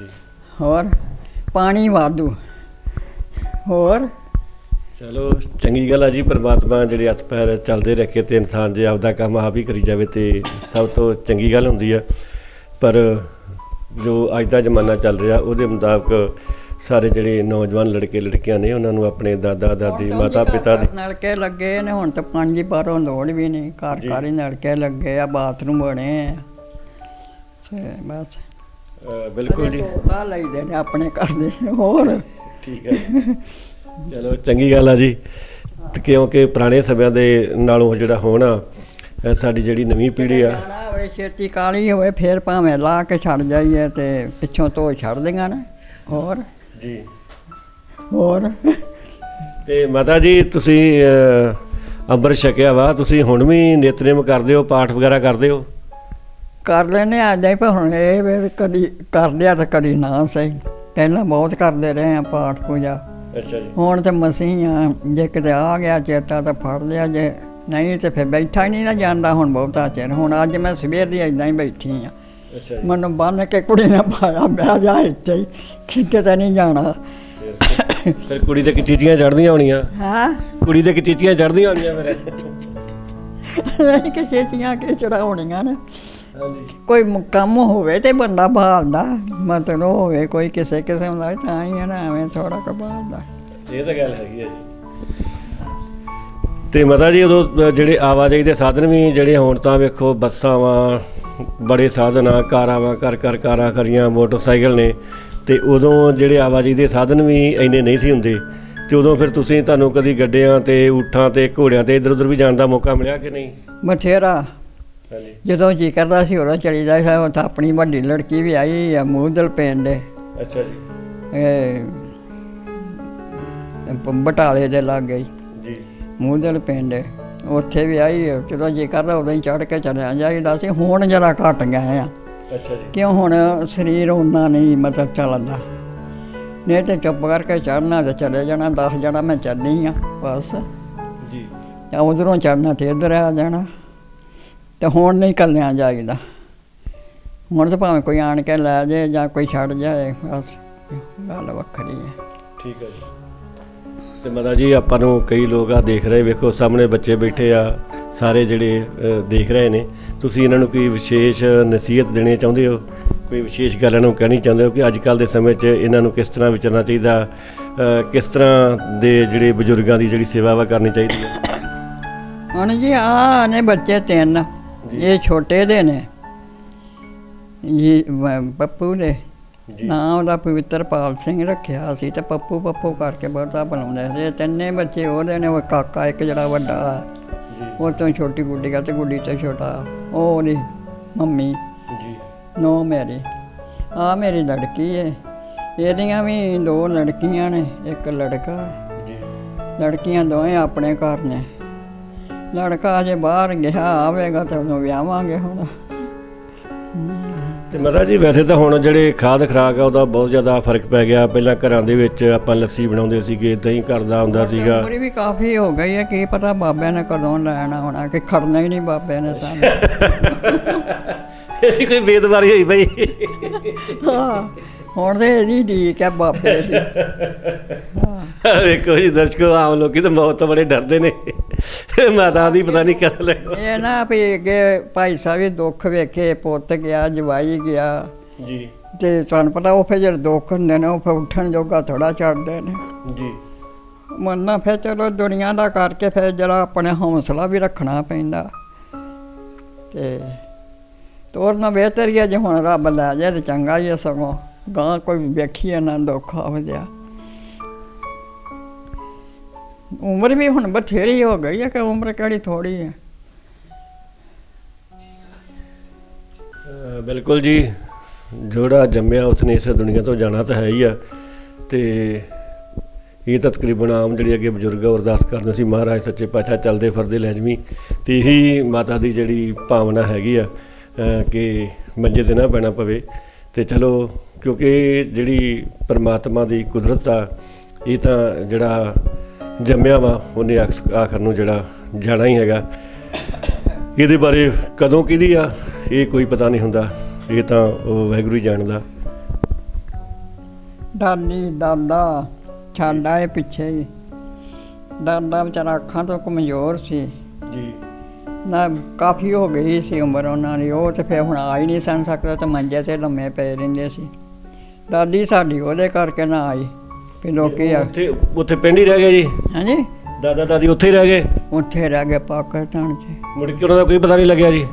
ਜੀ। ਹੋਰ ਪਾਣੀ ਵਾਧੂ। ਹੋਰ? ਚਲੋ ਚੰਗੀ ਗੱਲ ਆ ਜੀ ਪ੍ਰਮਾਤਮਾ ਜਿਹੜੇ ਹੱਥ ਪੈਰ ਚੱਲਦੇ ਰੱਖੇ ਤੇ ਇਨਸਾਨ ਜੇ ਆਪਦਾ ਕੰਮ ਆਪ ਹੀ ਕਰੀ ਜਾਵੇ ਤੇ ਸਭ ਤੋਂ ਚੰਗੀ ਗੱਲ ਹੁੰਦੀ ਆ। ਪਰ ਜੋ ਅੱਜ ਦਾ ਜ਼ਮਾਨਾ ਚੱਲ ਰਿਹਾ ਉਹਦੇ ਮੁਤਾਬਕ ਸਾਰੇ ਜਿਹੜੇ ਨੌਜਵਾਨ ਲੜਕੇ ਲੜਕੀਆਂ ਨੇ ਉਹਨਾਂ ਨੂੰ ਆਪਣੇ ਦਾਦਾ ਦਾਦੀ ਮਾਤਾ ਪਿਤਾ ਦੀ ਨਲਕੇ ਲੱਗੇ ਨੇ ਹੁਣ ਤਾਂ ਪਾਣੀ ਬਾਹਰੋਂ ਲੋੜ ਵੀ ਨਹੀਂ ਘਰ। ਘਰ ਹੀ ਨਲਕੇ ਲੱਗੇ ਆ ਬਾਥਰੂਮ ਬਣੇ ਆ। ਬਸ। ਬਿਲਕੁਲ ਜੀ। ਤੋਤਾ ਲਈਦੇ ਨੇ ਆਪਣੇ ਘਰ ਦੇ ਹੋਰ। ਠੀਕ ਹੈ। ਚਲੋ ਚੰਗੀ ਗੱਲ ਆ ਜੀ। ਕਿਉਂਕਿ ਪੁਰਾਣੇ ਸਮਿਆਂ ਦੇ ਨਾਲੋਂ ਜਿਹੜਾ ਹੁਣ ਸਾਡੀ ਜਿਹੜੀ ਨਵੀਂ ਪੀੜ੍ਹੀ ਆ। ਹੋਵੇ ਛੇਤੀ ਕਾਲੀ ਹੋਵੇ ਫੇਰ ਭਾਵੇਂ ਲਾ ਕੇ ਛੱਡ ਜਾਈਏ ਤੇ ਪਿੱਛੋਂ ਤੋਂ ਛੱਡ ਦੇਗਾ ਨਾ ਹੋਰ। ਜੀ। ਹੋਰ? ਤੇ ਮਾਤਾ ਜੀ ਤੁਸੀਂ ਅੰਮ੍ਰਿਤ ਛਕਿਆ ਵਾ ਤੁਸੀਂ ਹੁਣ ਵੀ ਨਿਤਨੇਮ ਕਰਦੇ ਹੋ ਪਾਠ ਵਗੈਰਾ ਕਰਦੇ ਹੋ? ਕਰ ਲੈਨੇ ਆ ਜਾਈ ਪਰ ਹੁਣ ਇਹ ਵੇ ਕਦੀ ਕਰ ਲਿਆ ਤਾਂ ਕਦੀ ਨਾ ਸਹੀ। ਪਹਿਲਾਂ ਬਹੁਤ ਕਰਦੇ ਰਹੇ ਆ ਪਾਠ ਪੂਜਾ। ਅੱਛਾ ਜੀ। ਹੁਣ ਤੇ ਮਸੀਂ ਆ ਜੇ ਕਿਤੇ ਆ ਗਿਆ ਚੇਤਾ ਤਾਂ ਫੜ ਲਿਆ ਜੇ ਨਹੀਂ ਤੇ ਫਿਰ ਬੈਠਾ ਹੀ ਨਹੀਂ ਨਾ ਜਾਂਦਾ ਹੁਣ ਬਹੁਤਾ ਚਿਰ। ਹੁਣ ਅੱਜ ਮੈਂ ਸਵੇਰ ਦੀ ਇਦਾਂ ਹੀ ਬੈਠੀ ਆ ਮੈਨੂੰ ਬੰਨ ਕੇ ਕੁੜੀ ਨੇ ਪਾਇਆ ਬਹਿ ਜਾ ਇੱਥੇ ਹੀ ਕਿ ਕਿਤੇ ਨਹੀਂ ਜਾਣਾ। ਫਿਰ- ਕੁੜੀ ਦੇ ਕਿਚੀਚੀਆਂ ਚੜਦੀਆਂ ਹੋਣੀਆਂ। ਹਾਂ। ਕੁੜੀ ਦੇ ਕਿਚੀਚੀਆਂ ਚੜਦੀਆਂ ਹੋਣੀਆਂ ਫਿਰ। ਨਹੀਂ ਕਿ ਛੇਤੀਆਂ ਕੇ ਚੜਾਉਣੀਆਂ ਨੇ। ਕੋਈ ਮ- ਕੰਮ ਹੋਵੇ ਤੇ ਬੰਦਾ ਭਾਲਦਾ ਮਤਲਬ ਹੋਵੇ ਕੋਈ ਕਿਸੇ ਕਿਸਮ ਦਾ ਤਾਂ ਹੀ ਹੈ ਨਾ ਐਵੇਂ ਥੋੜਾ ਕੁ ਭਾਲਦਾ। ਇਹ ਤਾਂ ਗੱਲ ਹੈਗੀ ਹੈ ਜੀ। ਤੇ ਮਤਾ ਜੀ ਉਦੋਂ ਜਿਹੜੇ ਆਵਾਜਾਈ ਦੇ ਸਾਧਨ ਵੀ ਜਿਹੜੇ ਹੁਣ ਤਾਂ ਵੇਖੋ ਬੱਸਾਂ ਵਾ ਬੜੇ ਸਾਧਨ ਆ ਕਾਰਾਂ ਵਾ ਕਰ ਕਰ ਕਾਰਾਂ ਕਰੀਆਂ ਮੋਟਰਸਾਈਕਲ ਨੇ। ਤੇ ਉਦੋਂ ਜਿਹੜੇ ਆਵਾਜਾਈ ਦੇ ਸਾਧਨ ਵੀ ਇੰਨੇ ਨਹੀਂ ਸੀ ਹੁੰਦੇ। ਤੇ ਉਦੋਂ ਫਿਰ ਤੁਸੀਂ ਤੁਹਾਨੂੰ ਕਦੀ ਗੱਡਿਆਂ ਤੇ ਊਠਾਂ ਤੇ ਘੋੜਿਆਂ ਤੇ ਇੱਧਰ ਉੱਧਰ ਵੀ ਜਾਣ ਦਾ ਮੌਕਾ ਮਿਲਿਆ ਕਿ ਨਹੀਂ? ਬਥੇਰਾ ਜਦੋਂ ਜੀ ਕਰਦਾ ਸੀ ਉਦੋਂ ਚਲੀਦਾ ਸੀ ਉਹ ਤਾਂ ਆਪਣੀ ਵੱਡੀ ਲੜਕੀ ਵੀ ਆਈ ਆ ਮੂਦਲ ਪਿੰਡ। ਅੱਛਾ ਜੀ। ਇਹ ਬਟਾਲੇ ਦੇ ਲੱਗ। ਗਈ ਜੀ। ਮੂਦਲ ਪਿੰਡ। ਉੱਥੇ ਵੀ ਆਈ। ਜਦੋਂ ਜੀ ਕਰਦਾ ਉਦੋਂ ਹੀ ਚੜ ਕੇ ਚਲਿਆ ਜਾਈਦਾ ਸੀ। ਹੁਣ ਜਰਾ ਘਟ ਗਏ ਆ। ਅੱਛਾ ਜੀ। ਕਿਉਂ ਹੁਣ ਸਰੀਰ ਉਹਨਾਂ ਨਹੀਂ ਮਤਲਬ ਚੱਲਦਾ। ਨਹੀਂ ਤੇ ਚੁੱਪ ਕਰਕੇ ਚੜਨਾ ਤੇ ਚਲੇ ਜਾਣਾ 10 ਜਣਾ ਮੈਂ ਚੱਲੀ ਆ ਬਸ। ਜੀ। ਜਾਂ ਉਧਰੋਂ ਚੜਨਾ ਤੇ ਇੱਧਰ ਆ ਜਾਣਾ। ਤੇ ਹੁਣ ਨਹੀਂ ਕੱਲਿਆਂ ਜਾਈਦਾ। ਹੁਣ ਤਾਂ ਭਾਵੇਂ ਕੋਈ ਆਣ ਕੇ ਲੈ ਜਾਏ ਜਾਂ ਕੋਈ ਛੱਡ ਜਾਏ ਬਸ। ਗੱਲ ਵੱਖਰੀ ਹੈ ਠੀਕ ਹੈ ਜੀ। ਤੇ ਮਤਾ ਜੀ ਆਪਾਂ ਨੂੰ ਕਈ ਲੋਕ ਆ ਦੇਖ ਰਹੇ ਵੇਖੋ ਸਾਹਮਣੇ ਬੱਚੇ ਬੈਠੇ ਆ ਸਾਰੇ ਜਿਹੜੇ ਦੇਖ ਰਹੇ ਨੇ। ਤੁਸੀਂ ਇਹਨਾਂ ਨੂੰ ਕੋਈ ਵਿਸ਼ੇਸ਼ ਨਸੀਹਤ ਦੇਣੀ ਚਾਹੁੰਦੇ ਹੋ? ਕੋਈ ਵਿਸ਼ੇਸ਼ ਗੱਲ ਇਹਨਾਂ ਨੂੰ ਕਹਿਣੀ ਚਾਹੁੰਦੇ ਹੋ ਕਿ ਅੱਜ ਕੱਲ ਦੇ ਸਮੇਂ 'ਚ ਇਹਨਾਂ ਨੂੰ ਕਿਸ ਤਰ੍ਹਾਂ ਵਿਚਰਨਾ ਚਾਹੀਦਾ? ਕਿਸ ਤਰ੍ਹਾਂ ਦੇ ਜਿਹੜੇ ਬਜ਼ੁਰਗਾਂ ਦੀ ਜਿਹੜੀ ਸੇਵਾ ਵਾ ਕਰਨੀ ਚਾਹੀਦੀ ਹੈ? ਹੁਣ ਜੀ ਆ ਨੇ ਬੱਚੇ ਤਿੰਨ ਇਹ ਛੋਟੇ ਦੇ ਨੇ। ਜੀ ਪੱਪੂ ਦੇ। ਨਾਂ ਉਹਦਾ ਪਵਿੱਤਰਪਾਲ ਸਿੰਘ ਰੱਖਿਆ ਸੀ ਤੇ ਪੱਪੂ ਪੱਪੂ ਕਰਕੇ ਬਹੁਤਾ ਬੁਲਾਉਂਦੇ ਸੀ। ਤਿੰਨੇ ਬੱਚੇ ਉਹਦੇ ਨੇ ਉਹ ਕਾਕਾ ਇੱਕ ਜਿਹੜਾ ਵੱਡਾ ਜੀ। ਉਹ ਤੋਂ ਛੋਟੀ ਗੁੱਡੀ ਆ ਤੇ ਗੁੱਡੀ ਤੋਂ ਛੋਟਾ ਉਹ ਉਹਦੀ ਮੰਮੀ। ਜੀ। ਨੋ ਮੇਰੀ। ਆ ਮੇਰੀ ਲੜਕੀ ਹੈ ਇਹਦੀਆਂ ਵੀ ਦੋ ਲੜਕੀਆਂ ਨੇ ਇੱਕ ਲੜਕਾ। ਜੀ। ਲੜਕੀਆਂ ਦੋਵੇਂ ਆਪਣੇ ਘਰ ਨੇ। ਲੜਕਾ ਜੇ ਬਾਹਰ ਗਿਆ ਆਵੇਗਾ ਤਾਂ ਉਹਨੂੰ ਵਿਆਹਾਂਗੇ ਹੁਣ। ਤੇ ਮਤਾ ਜੀ ਵੈਸੇ ਤਾਂ ਹੁਣ ਜਿਹੜੇ ਖਾਦ ਖਰਾਕ ਆ ਉਹਦਾ ਬਹੁਤ ਜ਼ਿਆਦਾ ਫ਼ਰਕ ਪੈ ਗਿਆ। ਪਹਿਲਾਂ ਘਰਾਂ ਦੇ ਵਿੱਚ ਆਪਾਂ ਲੱਸੀ ਬਣਾਉਂਦੇ ਸੀਗੇ ਦਹੀਂ ਘਰ ਦਾ ਹੁੰਦਾ ਸੀਗਾ। ਉਮਰ ਵੀ ਕਾਫੀ ਹੋ ਗਈ ਹੈ ਕੀ ਪਤਾ ਬਾਬਿਆਂ ਨੇ ਕਦੋਂ ਲੈਣਾ ਹੋਣਾ ਕਿ ਖੜਨਾ ਹੀ ਨਹੀਂ ਬਾਬਿਆਂ ਨੇ ਸਾਨੂੰ। ਇਹ ਕੋਈ ਬੇਦਵਾਰੀ ਹੋਈ ਬਈ। ਹਾਂ ਹੁਣ ਤੇ ਇਹਦੀ ਢੀਕ ਹੈ ਬਾਬੇ ਦੀ। ਵੇਖੋ ਜੀ ਦਰਸ਼ਕੋ ਆਮ ਲੋਕੀ ਤਾਂ ਬਹੁਤ ਬੜੇ ਡਰਦੇ ਨੇ। ਮਾਤਾ ਦੀ ਪਤਾ ਨਹੀਂ ਕਦ ਲੱਗ ਇਹ ਨਾ ਵੀ ਅੱਗੇ ਭਾਈ ਸਾਹਿਬ ਵੀ ਦੁੱਖ ਵੇਖੇ ਪੁੱਤ ਗਿਆ ਜਵਾਈ ਗਿਆ। ਜੀ। ਤੇ ਤੁਹਾਨੂੰ ਪਤਾ ਉਹ ਫਿਰ ਜਿਹੜੇ ਦੁੱਖ ਹੁੰਦੇ ਨੇ ਉਹ ਫਿਰ ਉੱਠਣ ਜੋਗਾ ਥੋੜਾ ਚੜਦੇ ਨੇ। ਜੀ। ਮੰਨਣਾ ਫਿਰ ਚਲੋ ਦੁਨੀਆ ਦਾ ਕਰਕੇ ਫਿਰ ਜਰਾ ਆਪਣੇ ਹੌਸਲਾ ਵੀ ਰੱਖਣਾ ਪੈਂਦਾ। ਤੇ ਤੋਰਨਾ ਬਿਹਤਰ ਹੀ ਹੈ ਜੇ ਹੁਣ ਰੱਬ ਲੈ ਜਾਏ ਤੇ ਚੰਗਾ ਹੀ ਹੈ ਸਗੋਂ। ਗਾਂ ਕੋਈ ਵੇਖੀਏ ਨਾ ਦੁੱਖ ਆਵਦਿਆ ਉਮਰ ਵੀ ਹੁਣ ਬਥੇਰੀ ਹੋ ਗਈ ਹੈ ਕਿ ਉਮਰ ਕਿਹੜੀ ਥੋੜੀ ਹੈ ਬਿਲਕੁਲ ਜੀ, ਜਿਹੜਾ ਜੰਮਿਆ ਉਸਨੇ ਇਸ ਦੁਨੀਆ ਤੋਂ ਜਾਣਾ ਤਾਂ ਹੈ ਹੀ ਆ ਤੇ ਇਹ ਤਾਂ ਤਕਰੀਬਨ ਆਮ ਜਿਹੜੀ ਅੱਗੇ ਬਜ਼ੁਰਗ ਅਰਦਾਸ ਕਰਦੇ ਸੀ, ਮਹਾਰਾਜ ਸੱਚੇ ਪਾਤਸ਼ਾਹ ਚੱਲਦੇ ਫਿਰਦੇ ਲੈ ਤੇ ਇਹੀ ਮਾਤਾ ਦੀ ਜਿਹੜੀ ਭਾਵਨਾ ਹੈਗੀ ਆ ਕਿ ਮੰਜੇ ਤੇ ਨਾ ਪੈਣਾ ਪਵੇ। ਤੇ ਚਲੋ, ਕਿਉਂਕਿ ਜਿਹੜੀ ਪਰਮਾਤਮਾ ਦੀ ਕੁਦਰਤ ਆ, ਇਹ ਤਾਂ ਜਿਹੜਾ ਜੰਮਿਆ ਵਾ ਉਹਨੇ ਆਖਰ ਨੂੰ ਜਿਹੜਾ ਜਾਣਾ ਹੀ ਹੈਗਾ। ਇਹਦੇ ਬਾਰੇ ਕਦੋਂ ਕਿਹਦੀ ਆ ਇਹ ਕੋਈ ਪਤਾ ਨਹੀਂ ਹੁੰਦਾ। ਇਹ ਤਾਂ ਉਹ ਵਾਹਿਗੁਰੂ ਹੀ ਜਾਣਦਾ। ਦਾਦੀ ਦਾਦਾ ਛੱਡ ਆਏ ਪਿੱਛੇ ਹੀ। ਦਾਦਾ ਵਿਚਾਰਾ ਅੱਖਾਂ ਤੋਂ ਕਮਜ਼ੋਰ ਸੀ। ਜੀ। ਨਾ ਕਾਫੀ ਹੋ ਗਈ ਸੀ ਉਮਰ ਉਹਨਾਂ ਦੀ। ਉਹ ਤੇ ਫਿਰ ਹੁਣ ਆ ਹੀ ਨਹੀਂ ਸਨ ਸਕਦਾ ਤੇ ਮੰਜੇ ਤੇ ਲੰਮੇ ਪਏ ਰਹਿੰਦੇ ਸੀ। ਦਾਦੀ ਸਾਡੀ ਉਹਦੇ ਕਰਕੇ ਨਾ ਆਈ। ਵੀ ਲੋਕੀ ਆ। ਉੱਥੇ ਉੱਥੇ ਪਿੰਡ ਹੀ ਰਹਿ ਗਏ ਜੀ। ਹਾਂਜੀ? ਦਾਦਾ ਦਾਦੀ ਉੱਥੇ ਹੀ ਰਹਿ ਗਏ। ਉੱਥੇ ਰਹਿ ਗਏ ਪਾਕਿਸਤਾਨ 'ਚ। ਮੁੜ ਕੇ ਉਹਨਾਂ ਦਾ ਕੋਈ ਪਤਾ ਨਹੀਂ ਲੱਗਿਆ ਜੀ।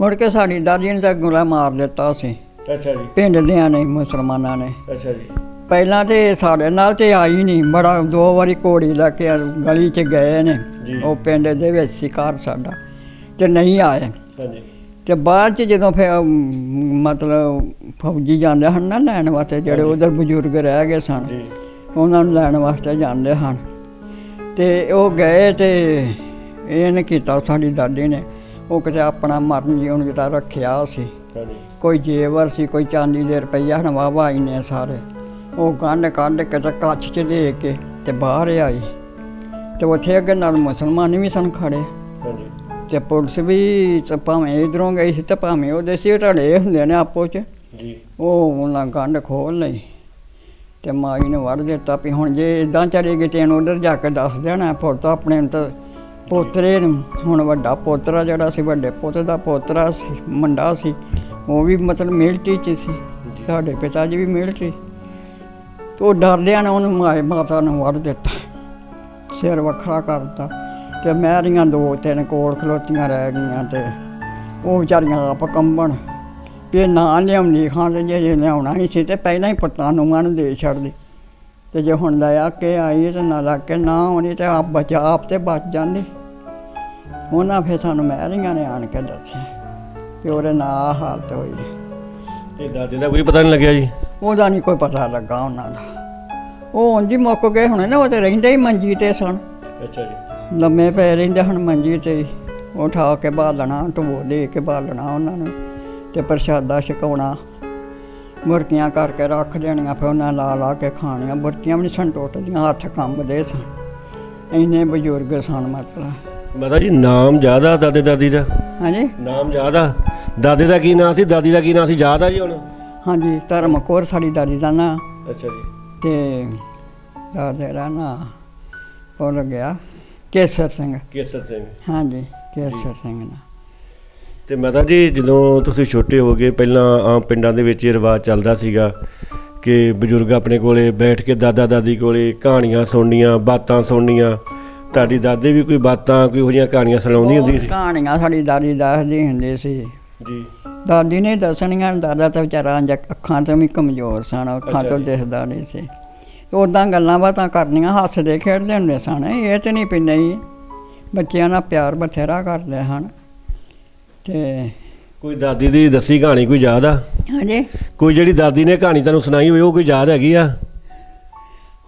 ਮੁੜ ਕੇ ਸਾਡੀ ਦਾਦੀ ਨੇ ਤਾਂ ਗੁਲਾ ਮਾਰ ਦਿੱਤਾ ਸੀ। ਅੱਛਾ ਜੀ। ਪਿੰਡ ਦਿਆਂ ਨੇ ਮੁਸਲਮਾਨਾਂ ਨੇ। ਅੱਛਾ ਜੀ। ਪਹਿਲਾਂ ਤੇ ਸਾਡੇ ਨਾਲ ਤੇ ਆਈ ਨਹੀਂ। ਬੜਾ ਦੋ ਵਾਰੀ ਘੋੜੀ ਲੈ ਕੇ ਗਲੀ 'ਚ ਗਏ ਨੇ। ਉਹ ਪਿੰਡ ਦੇ ਵਿੱਚ ਸੀ ਘਰ ਸਾਡਾ। ਤੇ ਨਹੀਂ ਆਏ। ਹਾਂਜੀ ਤੇ ਬਾਅਦ ਚ ਜਦੋਂ ਫਿਰ ਮਤਲਬ ਫੌਜੀ ਜਾਂਦੇ ਹਨ ਨਾ ਲੈਣ ਵਾਸਤੇ ਜਿਹੜੇ। ਉਧਰ ਬਜ਼ੁਰਗ ਰਹਿ ਗਏ ਸਨ। ਜੀ। ਉਹਨਾਂ ਨੂੰ ਲੈਣ ਵਾਸਤੇ ਜਾਂਦੇ ਹਨ। ਤੇ ਉਹ ਗਏ ਤੇ ਇਹਨੇ ਕੀਤਾ ਸਾਡੀ ਦਾਦੀ ਨੇ ਉਹ ਕਿਤੇ ਆਪਣਾ ਮਰਨ ਜੀਵਨ ਜਿਹੜਾ ਰੱਖਿਆ ਸੀ। ਕੋਈ ਜੇਵਰ ਸੀ ਕੋਈ ਚਾਂਦੀ ਦੇ ਰੁਪਈਆ ਹਨ ਵਾਵਾ ਨੇ ਸਾਰੇ। ਉਹ ਗੰਢ ਕੱਢ ਕੇ ਤੇ ਕੱਚ 'ਚ ਦੇ ਕੇ ਤੇ ਬਾਹਰ ਆਈ। ਤੇ ਉੱਥੇ ਅੱਗੇ ਨਾਲ ਮੁਸਲਮਾਨ ਵੀ ਸਨ ਖੜੇ। ਤੇ ਪੁਲਿਸ ਵੀ ਤੇ ਭਾਵੇਂ ਇਧਰੋਂ ਗਈ ਸੀ ਤੇ ਭਾਵੇਂ ਉਹਦੇ ਸੀ ਰੜੇ ਹੁੰਦੇ ਨੇ ਆਪੋ 'ਚ। ਜੀ। ਉਹ ਉਹਨਾਂ ਗੰਢ ਖੋਲ ਲਈ। ਤੇ ਮਾਈ ਨੇ ਵੜ ਦਿੱਤਾ ਵੀ ਹੁਣ ਜੇ ਇਦਾਂ ਚਲੇ ਗਏ ਤੇ ਇਹਨੂੰ ਉਧਰ ਜਾ ਕੇ ਦੱਸ ਦੇਣਾ ਪੁੱਤ, ਆਪਣੇ ਨੂੰ ਤਾਂ ਪੋਤਰੇ ਨੂੰ। ਹੁਣ ਵੱਡਾ ਪੋਤਰਾ ਜਿਹੜਾ ਸੀ, ਵੱਡੇ ਪੁੱਤ ਦਾ ਪੋਤਰਾ ਸੀ, ਮੁੰਡਾ ਸੀ, ਉਹ ਵੀ ਮਤਲਬ ਮਿਲਟਰੀ ਚ ਸੀ। ਸਾਡੇ ਪਿਤਾ ਜੀ ਵੀ ਮਿਲਟਰੀ। ਤੇ ਉਹ ਡਰਦਿਆਂ ਨੇ ਉਹਨੂੰ ਮਾਏ ਮਾਤਾ ਨੂੰ ਵੜ ਦਿੱਤਾ। ਸਿਰ ਵੱਖਰਾ ਕਰਤਾ ਤੇ ਮੈਰੀਆਂ ਦੋ ਤਿੰਨ ਕੋਲ ਖਲੋਤੀਆਂ ਰਹਿ ਗਈਆਂ ਤੇ ਉਹ ਵਿਚਾਰੀਆਂ ਆਪ ਕੰਬਣ। ਇਹ ਨਾ ਲਿਆਉਣੀ ਖਾਂ ਤੇ ਜੇ ਲਿਆਉਣਾ ਹੀ ਸੀ ਤੇ ਪਹਿਲਾਂ ਹੀ ਪੁੱਤਾਂ ਨੂੰ ਨੂੰ ਦੇ ਛੱਡਦੀ। ਤੇ ਜੇ ਹੁਣ ਲਿਆ ਕੇ ਆਈ ਤੇ ਨਾ ਲਾ ਕੇ ਨਾ ਹੋਣੀ ਤੇ ਆਪ ਬਚਾ ਆਪ ਤੇ ਬਚ ਜਾਂਦੀ। ਉਹਨਾਂ ਫਿਰ ਸਾਨੂੰ ਮੈਰੀਆਂ ਨੇ ਆਣ ਕੇ ਦੱਸਿਆ ਕਿ ਉਹਦੇ ਨਾਲ ਆਹ ਹਾਲਤ ਹੋਈ। ਤੇ ਦਾਦੇ ਦਾ ਕੋਈ ਪਤਾ ਨਹੀਂ ਲੱਗਿਆ ਜੀ? ਉਹਦਾ ਨਹੀਂ ਕੋਈ ਪਤਾ ਲੱਗਾ ਉਹਨਾਂ ਦਾ। ਉਹ ਉਂਝ ਹੀ ਮੁੱਕ ਗਏ ਹੁਣੇ ਨਾ ਉਹ ਤੇ ਰਹਿੰਦੇ ਹੀ ਮੰਜੀ ਤੇ ਸਨ। ਅੱਛਾ ਜੀ। ਲੰਮੇ ਪਏ ਰਹਿੰਦੇ ਹਨ ਮੰਜੀ ਤੇ ਹੀ। ਉਠਾ ਕੇ ਬਾਲਣਾ ਢੋ ਦੇ ਕੇ ਬਾਲਣਾ ਉਹਨਾਂ ਨੂੰ। ਤੇ ਪ੍ਰਸ਼ਾਦਾ ਛਕਾਉਣਾ। ਮੁਰਕੀਆਂ ਕਰਕੇ ਰੱਖ ਦੇਣੀਆਂ ਫਿਰ ਉਹਨਾਂ ਲਾ ਲਾ ਕੇ ਖਾਣੀਆਂ। ਮੁਰਕੀਆਂ ਵੀ ਨਹੀਂ ਸਨ ਟੁੱਟਦੀਆਂ ਹੱਥ ਕੰਬਦੇ ਸਨ। ਇੰਨੇ ਬਜ਼ੁਰਗ ਸਨ ਮਤਲਬ। ਮਾਤਾ ਜੀ ਨਾਮ ਜ਼ਿਆਦਾ ਦਾਦੇ ਦਾਦੀ ਦਾ। ਹਾਂਜੀ? ਨਾਮ ਜ਼ਿਆਦਾ। ਦਾਦੇ ਦਾ ਕੀ ਨਾਮ ਸੀ? ਦਾਦੀ ਦਾ ਕੀ ਨਾਮ ਸੀ? ਯਾਦ ਆ ਜੀ ਹੁਣ? ਹਾਂਜੀ ਧਰਮ ਕੌਰ ਸਾਡੀ ਦਾਦੀ ਦਾ ਨਾਂ। ਅੱਛਾ ਜੀ। ਤੇ ਦਾਦੇ ਦਾ ਨਾਂ ਭੁੱਲ ਗਿਆ। ਕੇਸਰ ਸਿੰਘ। ਕੇਸਰ ਸਿੰਘ। ਹਾਂਜੀ ਕੇਸਰ ਸਿੰਘ ਨਾਂ ਤੇ ਮਾਤਾ ਜੀ ਜਦੋਂ ਤੁਸੀਂ ਛੋਟੇ ਹੋਗੇ ਪਹਿਲਾਂ ਆਮ ਪਿੰਡਾਂ ਦੇ ਵਿੱਚ ਇਹ ਰਿਵਾਜ ਚੱਲਦਾ ਸੀਗਾ ਕਿ ਬਜ਼ੁਰਗ ਆਪਣੇ ਕੋਲੇ ਬੈਠ ਕੇ ਦਾਦਾ ਦਾਦੀ ਕੋਲੇ ਕਹਾਣੀਆਂ ਸੁਣਨੀਆਂ ਬਾਤਾਂ ਸੁਣਨੀਆਂ। ਤੁਹਾਡੀ ਦਾਦੀ ਵੀ ਕੋਈ ਬਾਤਾਂ ਕੋਈ ਜਿਹੀਆਂ ਕਹਾਣੀਆਂ ਸੁਣਾਉਂਦੀ ਹੁੰਦੀ ਸੀ? ਕਹਾਣੀਆਂ ਸਾਡੀ ਦਾਦੀ ਦੱਸਦੀ ਹੁੰਦੀ ਸੀ। ਜੀ। ਦਾਦੀ ਨੇ ਦੱਸਣੀਆਂ ਦਾਦਾ ਤਾਂ ਵਿਚਾਰਾ ਅੰਜ ਅੱਖਾਂ ਤੋਂ ਵੀ ਕਮਜ਼ੋਰ ਸਨ ਅੱਖਾਂ ਤੋਂ। ਦਿਖਦਾ ਨਹੀਂ ਸੀ। ਉਦਾਂ ਗੱਲਾਂ ਬਾਤਾਂ ਕਰਨੀਆਂ ਹੱਸਦੇ ਖੇਡਦੇ ਹੁੰਦੇ ਸਨ। ਇਹ ਤੇ ਨਹੀਂ ਵੀ ਨਹੀਂ ਬੱਚਿਆਂ ਨਾਲ ਪਿਆਰ ਬਥੇਰਾ ਕਰਦੇ ਹਨ। ਤੇ ਕੋਈ ਦਾਦੀ ਦੀ ਦੱਸੀ ਕਹਾਣੀ ਕੋਈ ਯਾਦ ਆ? ਹਾਂਜੀ। ਕੋਈ ਜਿਹੜੀ ਦਾਦੀ ਨੇ ਕਹਾਣੀ ਤੁਹਾਨੂੰ ਸੁਣਾਈ ਹੋਵੇ ਉਹ ਕੋਈ ਯਾਦ ਹੈਗੀ ਆ?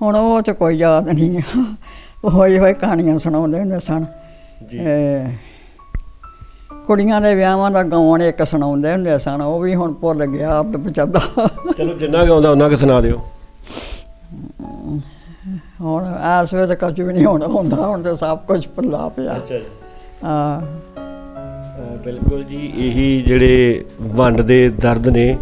ਹੁਣ ਉਹ ਤੇ ਕੋਈ ਯਾਦ ਨਹੀਂ ਆ। ਹੋਈ ਹੋਈ ਕਹਾਣੀਆਂ ਸੁਣਾਉਂਦੇ ਹੁੰਦੇ ਸਨ। ਜੀ। ਕੁੜੀਆਂ ਦੇ ਵਿਆਹਾਂ ਦਾ ਗਾਉਣ ਇੱਕ ਸੁਣਾਉਂਦੇ ਹੁੰਦੇ ਸਨ। ਉਹ ਵੀ ਹੁਣ ਭੁੱਲ ਗਿਆ ਆਪ ਬਚਦਾ ਚਲੋ ਜਿੰਨਾ ਕੁ ਆਉਂਦਾ ਉਹਨਾਂ ਕੁ ਸੁਣਾ ਦਿਓ। ਹੁਣ ਐਸ ਵੇਲੇ ਤਾਂ ਕੁਝ ਵੀ ਨਹੀਂ ਹੋਣਾ ਹੁੰਦਾ ਹੁਣ ਤਾਂ ਸਭ ਕੁਝ ਭੁੱਲਾ ਪਿਆ। ਅੱਛਾ ਜੀ। ਹਾਂ। ਬਿਲਕੁਲ ਜੀ ਇਹੀ ਜਿਹੜੇ ਵੰਡ ਦੇ ਦਰਦ ਨੇ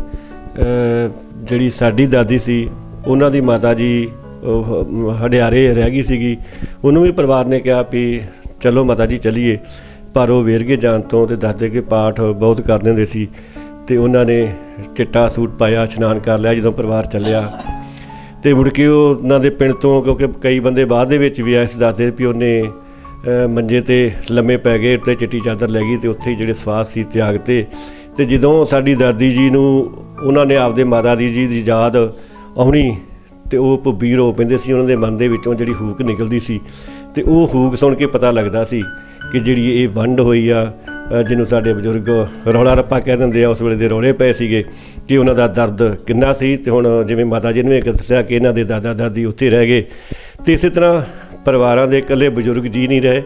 ਜਿਹੜੀ ਸਾਡੀ ਦਾਦੀ ਸੀ ਉਹਨਾਂ ਦੀ ਮਾਤਾ ਜੀ ਉਹ, ਹਡਿਆਰੇ ਰਹਿ ਗਈ ਸੀਗੀ। ਉਹਨੂੰ ਵੀ ਪਰਿਵਾਰ ਨੇ ਕਿਹਾ ਵੀ ਚਲੋ ਮਾਤਾ ਜੀ ਚਲੀਏ। ਪਰ ਉਹ ਵੇਰਗੇ ਜਾਣ ਤੋਂ ਤੇ ਦੱਸਦੇ ਕਿ ਪਾਠ ਬਹੁਤ ਕਰਦੇ ਹੁੰਦੇ ਸੀ ਤੇ ਉਹਨਾਂ ਨੇ ਚਿੱਟਾ ਸੂਟ ਪਾਇਆ ਇਸ਼ਨਾਨ ਕਰ ਲਿਆ ਜਦੋਂ ਪਰਿਵਾਰ ਚੱਲਿਆ। ਤੇ ਮੁੜ ਕੇ ਉਹਨਾਂ ਦੇ ਪਿੰਡ ਤੋਂ ਕਿਉਂਕਿ ਕਈ ਬੰਦੇ ਬਾਅਦ ਦੇ ਵਿੱਚ ਵੀ ਆਏ ਸੀ ਦੱਸਦੇ ਵੀ ਉਹਨੇ ਮੰਜੇ ਤੇ ਲੰਮੇ ਪੈ ਗਏ ਤੇ ਚਿੱਟੀ ਚਾਦਰ ਲੈ ਗਈ ਤੇ ਉੱਥੇ ਹੀ ਜਿਹੜੇ ਸਵਾਸ ਸੀ ਤਿਆਗ ਤੇ। ਤੇ ਜਦੋਂ ਸਾਡੀ ਦਾਦੀ ਜੀ ਨੂੰ, ਉਹਨਾਂ ਨੇ ਆਪਦੇ ਮਾਤਾ ਦੀ ਜੀ ਦੀ ਯਾਦ ਆਉਣੀ ਤੇ ਉਹ ਭੁੱਬੀ ਰੋ ਪੈਂਦੇ ਸੀ, ਉਹਨਾਂ ਦੇ ਮਨ ਦੇ ਵਿੱਚੋਂ ਜਿਹੜੀ ਹੂਕ ਨਿਕਲਦੀ ਸੀ ਤੇ ਉਹ ਹੂਕ ਸੁਣ ਕੇ ਪਤਾ ਲੱਗਦਾ ਸੀ ਕਿ ਜਿਹੜੀ ਇਹ ਵੰਡ ਹੋਈ ਆ ਜਿਹਨੂੰ ਸਾਡੇ ਬਜ਼ੁਰਗ ਰੌਲਾ ਰੱਪਾ ਕਹਿ ਦਿੰਦੇ ਆ, ਉਸ ਵੇਲੇ ਦੇ ਰੌਲੇ ਪਏ ਸੀਗੇ ਕਿ ਉਹਨਾਂ ਦਾ ਦਰਦ ਕਿੰਨਾ ਸੀ ਤੇ ਹੁਣ ਜਿਵੇਂ ਮਾਤਾ ਜੀ ਨੇ ਵੀ ਦੱਸਿਆ ਕਿ ਇਹਨਾਂ ਦੇ ਦਾਦਾ ਦਾਦੀ ਉੱਥੇ ਰਹਿ ਗਏ। ਤੇ ਇਸੇ ਤਰ੍ਹਾਂ ਪਰਿਵਾਰਾਂ ਦੇ ਇਕੱਲੇ ਬਜ਼ੁਰਗ ਜੀ ਨਹੀਂ ਰਹੇ।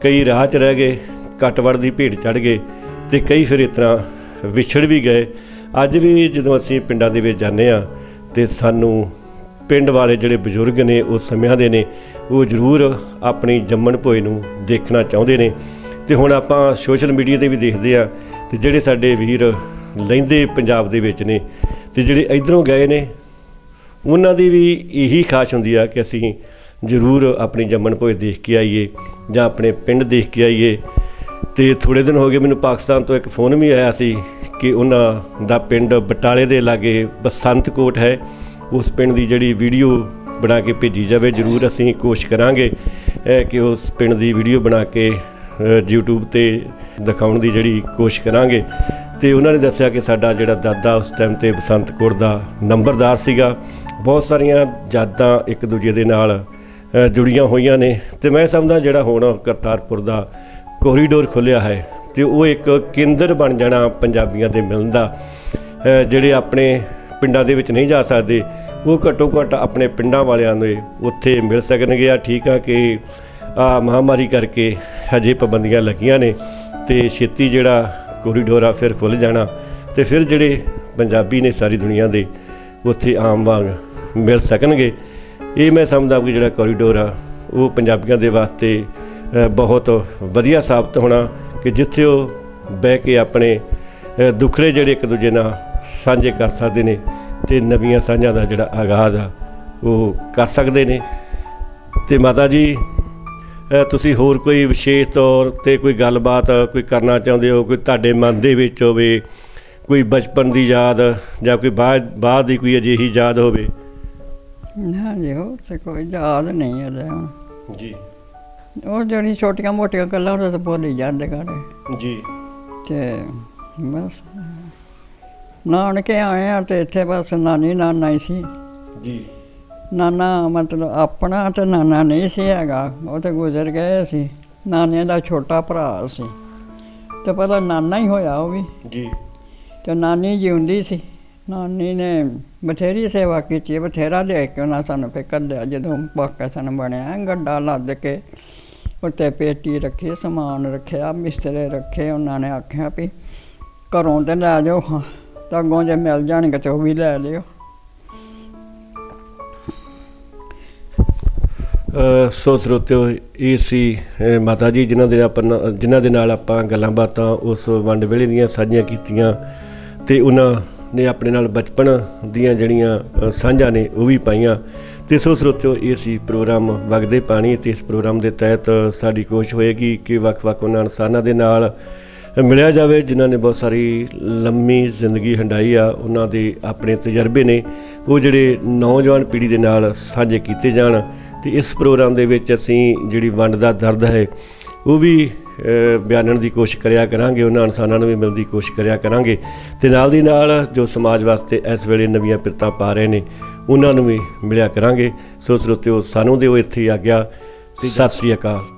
ਕਈ ਰਾਹ 'ਚ ਰਹਿ ਗਏ ਕੱਟਵੜ ਦੀ ਭੇਡ ਚੜ ਗਏ ਤੇ ਕਈ ਫਿਰ ਇਸ ਤਰ੍ਹਾਂ ਵਿਛੜ ਵੀ ਗਏ। ਅੱਜ ਵੀ ਜਦੋਂ ਅਸੀਂ ਪਿੰਡਾਂ ਦੇ ਵਿੱਚ ਜਾਂਦੇ ਆ ਤੇ ਸਾਨੂੰ ਪਿੰਡ ਵਾਲੇ ਜਿਹੜੇ ਬਜ਼ੁਰਗ ਨੇ, ਉਹ ਸਮਿਆਂ ਦੇ ਨੇ, ਉਹ ਜ਼ਰੂਰ ਆਪਣੀ ਜੰਮਣ ਭੋਏ ਨੂੰ ਦੇਖਣਾ ਚਾਹੁੰਦੇ ਨੇ। ਤੇ ਹੁਣ ਆਪਾਂ ਸੋਸ਼ਲ ਮੀਡੀਆ ਤੇ ਵੀ ਦੇਖਦੇ ਆ ਤੇ ਜਿਹੜੇ ਸਾਡੇ ਵੀਰ ਲੈਂਦੇ ਪੰਜਾਬ ਦੇ ਵਿੱਚ ਨੇ ਤੇ ਜਿਹੜੇ ਇਧਰੋਂ ਗਏ ਨੇ, ਉਹਨਾਂ ਦੀ ਵੀ ਇਹੀ ਖਾਸ਼ ਹੁੰਦੀ ਆ ਕਿ ਅਸੀਂ ਜ਼ਰੂਰ ਆਪਣੀ ਜੰਮਣ ਭੋਏ ਦੇਖ ਕੇ ਆਈਏ ਜਾਂ ਆਪਣੇ ਪਿੰਡ ਦੇਖ ਕੇ ਆਈਏ। ਤੇ ਥੋੜੇ ਦਿਨ ਹੋ ਗਏ ਮੈਨੂੰ ਪਾਕਿਸਤਾਨ ਤੋਂ ਇੱਕ ਫੋਨ ਵੀ ਆਇਆ ਸੀ ਕਿ ਉਹਨਾਂ ਦਾ ਪਿੰਡ ਬਟਾਲੇ ਦੇ ਲਾਗੇ ਬਸੰਤਕੋਟ ਹੈ। ਉਸ ਪਿੰਡ ਦੀ ਜਿਹੜੀ ਵੀਡੀਓ ਬਣਾ ਕੇ ਭੇਜੀ ਜਾਵੇ ਜ਼ਰੂਰ ਅਸੀਂ ਕੋਸ਼ਿਸ਼ ਕਰਾਂਗੇ ਅਹ, ਕਿ ਉਸ ਪਿੰਡ ਦੀ ਵੀਡੀਓ ਬਣਾ ਕੇ ਅਹ, YouTube ਤੇ ਦਿਖਾਉਣ ਦੀ ਜਿਹੜੀ ਕੋਸ਼ਿਸ਼ ਕਰਾਂਗੇ। ਤੇ ਉਹਨਾਂ ਨੇ ਦੱਸਿਆ ਕਿ ਸਾਡਾ ਜਿਹੜਾ ਦਾਦਾ ਉਸ ਟਾਈਮ ਤੇ ਬਸੰਤਕੋਟ ਦਾ ਨੰਬਰਦਾਰ ਸੀਗਾ। ਬਹੁਤ ਸਾਰੀਆਂ ਯਾਦਾਂ ਇੱਕ ਦੂਜੇ ਦੇ ਨਾਲ ਜੁੜੀਆਂ ਹੋਈਆਂ ਨੇ। ਤੇ ਮੈਂ ਸਮਝਦਾ ਜਿਹੜਾ ਹੁਣ ਕਰਤਾਰਪੁਰ ਦਾ ਕੋਰੀਡੋਰ ਖੁੱਲਿਆ ਹੈ ਤੇ ਉਹ ਇੱਕ ਕੇਂਦਰ ਬਣ ਜਾਣਾ ਪੰਜਾਬੀਆਂ ਦੇ ਮਿਲਣ ਦਾ। ਜਿਹੜੇ ਆਪਣੇ ਪਿੰਡਾਂ ਦੇ ਵਿੱਚ ਨਹੀਂ ਜਾ ਸਕਦੇ, ਉਹ ਘੱਟੋ ਘੱਟ ਆਪਣੇ ਪਿੰਡਾਂ ਵਾਲਿਆਂ ਦੇ ਉੱਥੇ ਮਿਲ ਸਕਣਗੇ। ਆ ਠੀਕ ਆ ਕਿ ਆ ਮਹਾਮਾਰੀ ਕਰਕੇ ਹਜੇ ਪਾਬੰਦੀਆਂ ਲੱਗੀਆਂ ਨੇ ਤੇ ਛੇਤੀ ਜਿਹੜਾ ਕੋਰੀਡੋਰ ਆ ਫਿਰ ਖੁੱਲ ਜਾਣਾ ਤੇ ਫਿਰ ਜਿਹੜੇ ਪੰਜਾਬੀ ਨੇ ਸਾਰੀ ਦੁਨੀਆ ਦੇ ਉੱਥੇ ਆਮ ਵਾਂਗ ਮਿਲ ਸਕਣਗੇ। ਇਹ ਮੈਂ ਸਮਝਦਾ ਕਿ ਜਿਹੜਾ ਕੋਰੀਡੋਰ ਆ, ਉਹ ਪੰਜਾਬੀਆਂ ਦੇ ਵਾਸਤੇ ਬਹੁਤ ਵਧੀਆ ਸਾਬਤ ਹੋਣਾ ਕਿ ਜਿੱਥੇ ਉਹ ਬਹਿ ਕੇ ਆਪਣੇ ਦੁੱਖੜੇ ਜਿਹੜੇ ਇੱਕ ਦੂਜੇ ਨਾਲ ਸਾਂਝੇ ਕਰ ਸਕਦੇ ਨੇ ਤੇ ਨਵੀਆਂ ਸਾਂਝਾਂ ਦਾ ਜਿਹੜਾ ਆਗਾਜ਼ ਆ, ਉਹ ਕਰ ਸਕਦੇ ਨੇ। ਤੇ ਮਾਤਾ ਜੀ ਤੁਸੀਂ ਹੋਰ ਕੋਈ ਵਿਸ਼ੇਸ਼ ਤੌਰ ਤੇ ਕੋਈ ਗੱਲਬਾਤ ਕੋਈ ਕਰਨਾ ਚਾਹੁੰਦੇ ਹੋ, ਕੋਈ ਤੁਹਾਡੇ ਮਨ ਦੇ ਵਿੱਚ ਹੋਵੇ, ਕੋਈ ਬਚਪਨ ਦੀ ਯਾਦ ਜਾਂ ਕੋਈ ਬਾਅਦ ਬਾਅਦ ਦੀ ਕੋਈ ਅਜਿਹੀ ਯਾਦ ਹੋਵੇ? ਨਾ ਜੀ ਉਹ ਤੇ ਕੋਈ ਯਾਦ ਨਹੀਂ ਹੈ ਹੁਣ ਜੀ। ਉਹ ਜਿਹੜੀ ਛੋਟੀਆਂ ਮੋਟੀਆਂ ਗੱਲਾਂ ਉਹ ਤਾਂ ਭੁੱਲ ਹੀ ਜਾਂਦੇ ਗਾੜੇ ਜੀ। ਤੇ ਬਸ। ਨਾਨਕੇ ਆਏ ਆ ਤੇ ਇੱਥੇ ਬਸ ਨਾਨੀ ਨਾਨਾ ਹੀ ਸੀ। ਜੀ। ਨਾਨਾ ਮਤਲਬ ਆਪਣਾ ਤੇ ਨਾਨਾ ਨਹੀਂ ਸੀ ਹੈਗਾ ਉਹ ਤੇ ਗੁਜ਼ਰ ਗਏ ਸੀ। ਨਾਨੇ ਦਾ ਛੋਟਾ ਭਰਾ ਸੀ। ਤੇ ਪਹਿਲਾਂ ਨਾਨਾ ਹੀ ਹੋਇਆ ਉਹ ਵੀ। ਜੀ। ਤੇ ਨਾਨੀ ਜਿਉਂਦੀ ਸੀ। ਨਾਨੀ ਨੇ ਬਥੇਰੀ ਸੇਵਾ ਕੀਤੀ ਬਥੇਰਾ ਦੇ ਕੇ ਉਹਨਾਂ ਸਾਨੂੰ ਫਿਕਰ ਲਿਆ ਜਦੋਂ ਪਾਕਿਸਤਾਨ ਬਣਿਆ ਗੱਡਾ ਲੱਦ ਕੇ ਉੱਤੇ ਪੇਟੀ ਰੱਖੀ ਸਮਾਨ ਰੱਖਿਆ ਮਿਸਤਰੇ ਰੱਖੇ ਉਹਨਾਂ ਨੇ ਆਖਿਆ ਵੀ ਘਰੋਂ ਤੇ ਲੈ ਜਾਓ ਹਾਂ, ਤਾਂ ਅੱਗੋਂ ਜੇ ਮਿਲ ਜਾਣਗੇ ਤੇ ਉਹ ਵੀ ਲੈ ਲਿਓ। ਸੋ ਸਰੋਤਿਓ ਇਹ ਸੀ ਮਾਤਾ ਜੀ ਜਿਨ੍ਹਾਂ ਦੇ ਆਪਾਂ ਨਾ- ਜਿਨ੍ਹਾਂ ਦੇ ਨਾਲ ਆਪਾਂ ਗੱਲਾਂ ਬਾਤਾਂ ਉਸ ਵੰਡ ਵੇਲੇ ਦੀਆਂ ਸਾਂਝੀਆਂ ਕੀਤੀਆਂ ਤੇ ਉਹਨਾਂ ਨੇ ਆਪਣੇ ਨਾਲ ਬਚਪਨ ਦੀਆਂ ਜਿਹੜੀਆਂ ਸਾਂਝਾਂ ਨੇ, ਉਹ ਵੀ ਪਾਈਆਂ। ਤੇ ਸੋ ਸਰੋਤਿਓ, ਇਹ ਸੀ ਪ੍ਰੋਗਰਾਮ ਵਗਦੇ ਪਾਣੀ ਤੇ ਇਸ ਪ੍ਰੋਗਰਾਮ ਦੇ ਤਹਿਤ ਸਾਡੀ ਕੋਸ਼ਿਸ਼ ਹੋਏਗੀ ਕਿ ਵੱਖ-ਵੱਖ ਉਹਨਾਂ ਇਨਸਾਨਾਂ ਦੇ ਨਾਲ ਮਿਲਿਆ ਜਾਵੇ, ਜਿਨ੍ਹਾਂ ਨੇ ਬਹੁਤ ਸਾਰੀ ਲੰਮੀ ਜ਼ਿੰਦਗੀ ਹੰਡਾਈ ਆ, ਉਹਨਾਂ ਦੇ ਆਪਣੇ ਤਜਰਬੇ ਨੇ। ਉਹ ਜਿਹੜੇ ਨੌਜਵਾਨ ਪੀੜ੍ਹੀ ਦੇ ਨਾਲ ਸਾਂਝੇ ਕੀਤੇ ਜਾਣ। ਤੇ ਇਸ ਪ੍ਰੋਗਰਾਮ ਦੇ ਵਿੱਚ ਅਸੀਂ ਜਿਹੜੀ ਵੰਡ ਦਾ ਦਰਦ ਹੈ, ਉਹ ਵੀ ਬਿਆਨਣ ਦੀ ਕੋਸ਼ਿਸ਼ ਕਰਿਆ ਕਰਾਂਗੇ, ਉਹਨਾਂ ਇਨਸਾਨਾਂ ਨੂੰ ਵੀ ਮਿਲਣ ਦੀ ਕੋਸ਼ਿਸ਼ ਕਰਿਆ ਕਰਾਂਗੇ। ਤੇ ਨਾਲ ਦੀ ਨਾਲ ਜੋ ਸਮਾਜ ਵਾਸਤੇ ਇਸ ਵੇਲੇ ਨਵੀਆਂ ਪਿਰਤਾਂ ਪਾ ਰਹੇ ਨੇ, ਉਹਨਾਂ ਨੂੰ ਵੀ ਮਿਲਿਆ ਕਰਾਂਗੇ। ਸੋ ਸਰੋਤਿਓ, ਸਾਨੂੰ ਦਿਓ ਇੱਥੇ ਹੀ ਆ ਗਿਆ ਸਤਿ ਸ੍ਰੀ ਅਕਾਲ।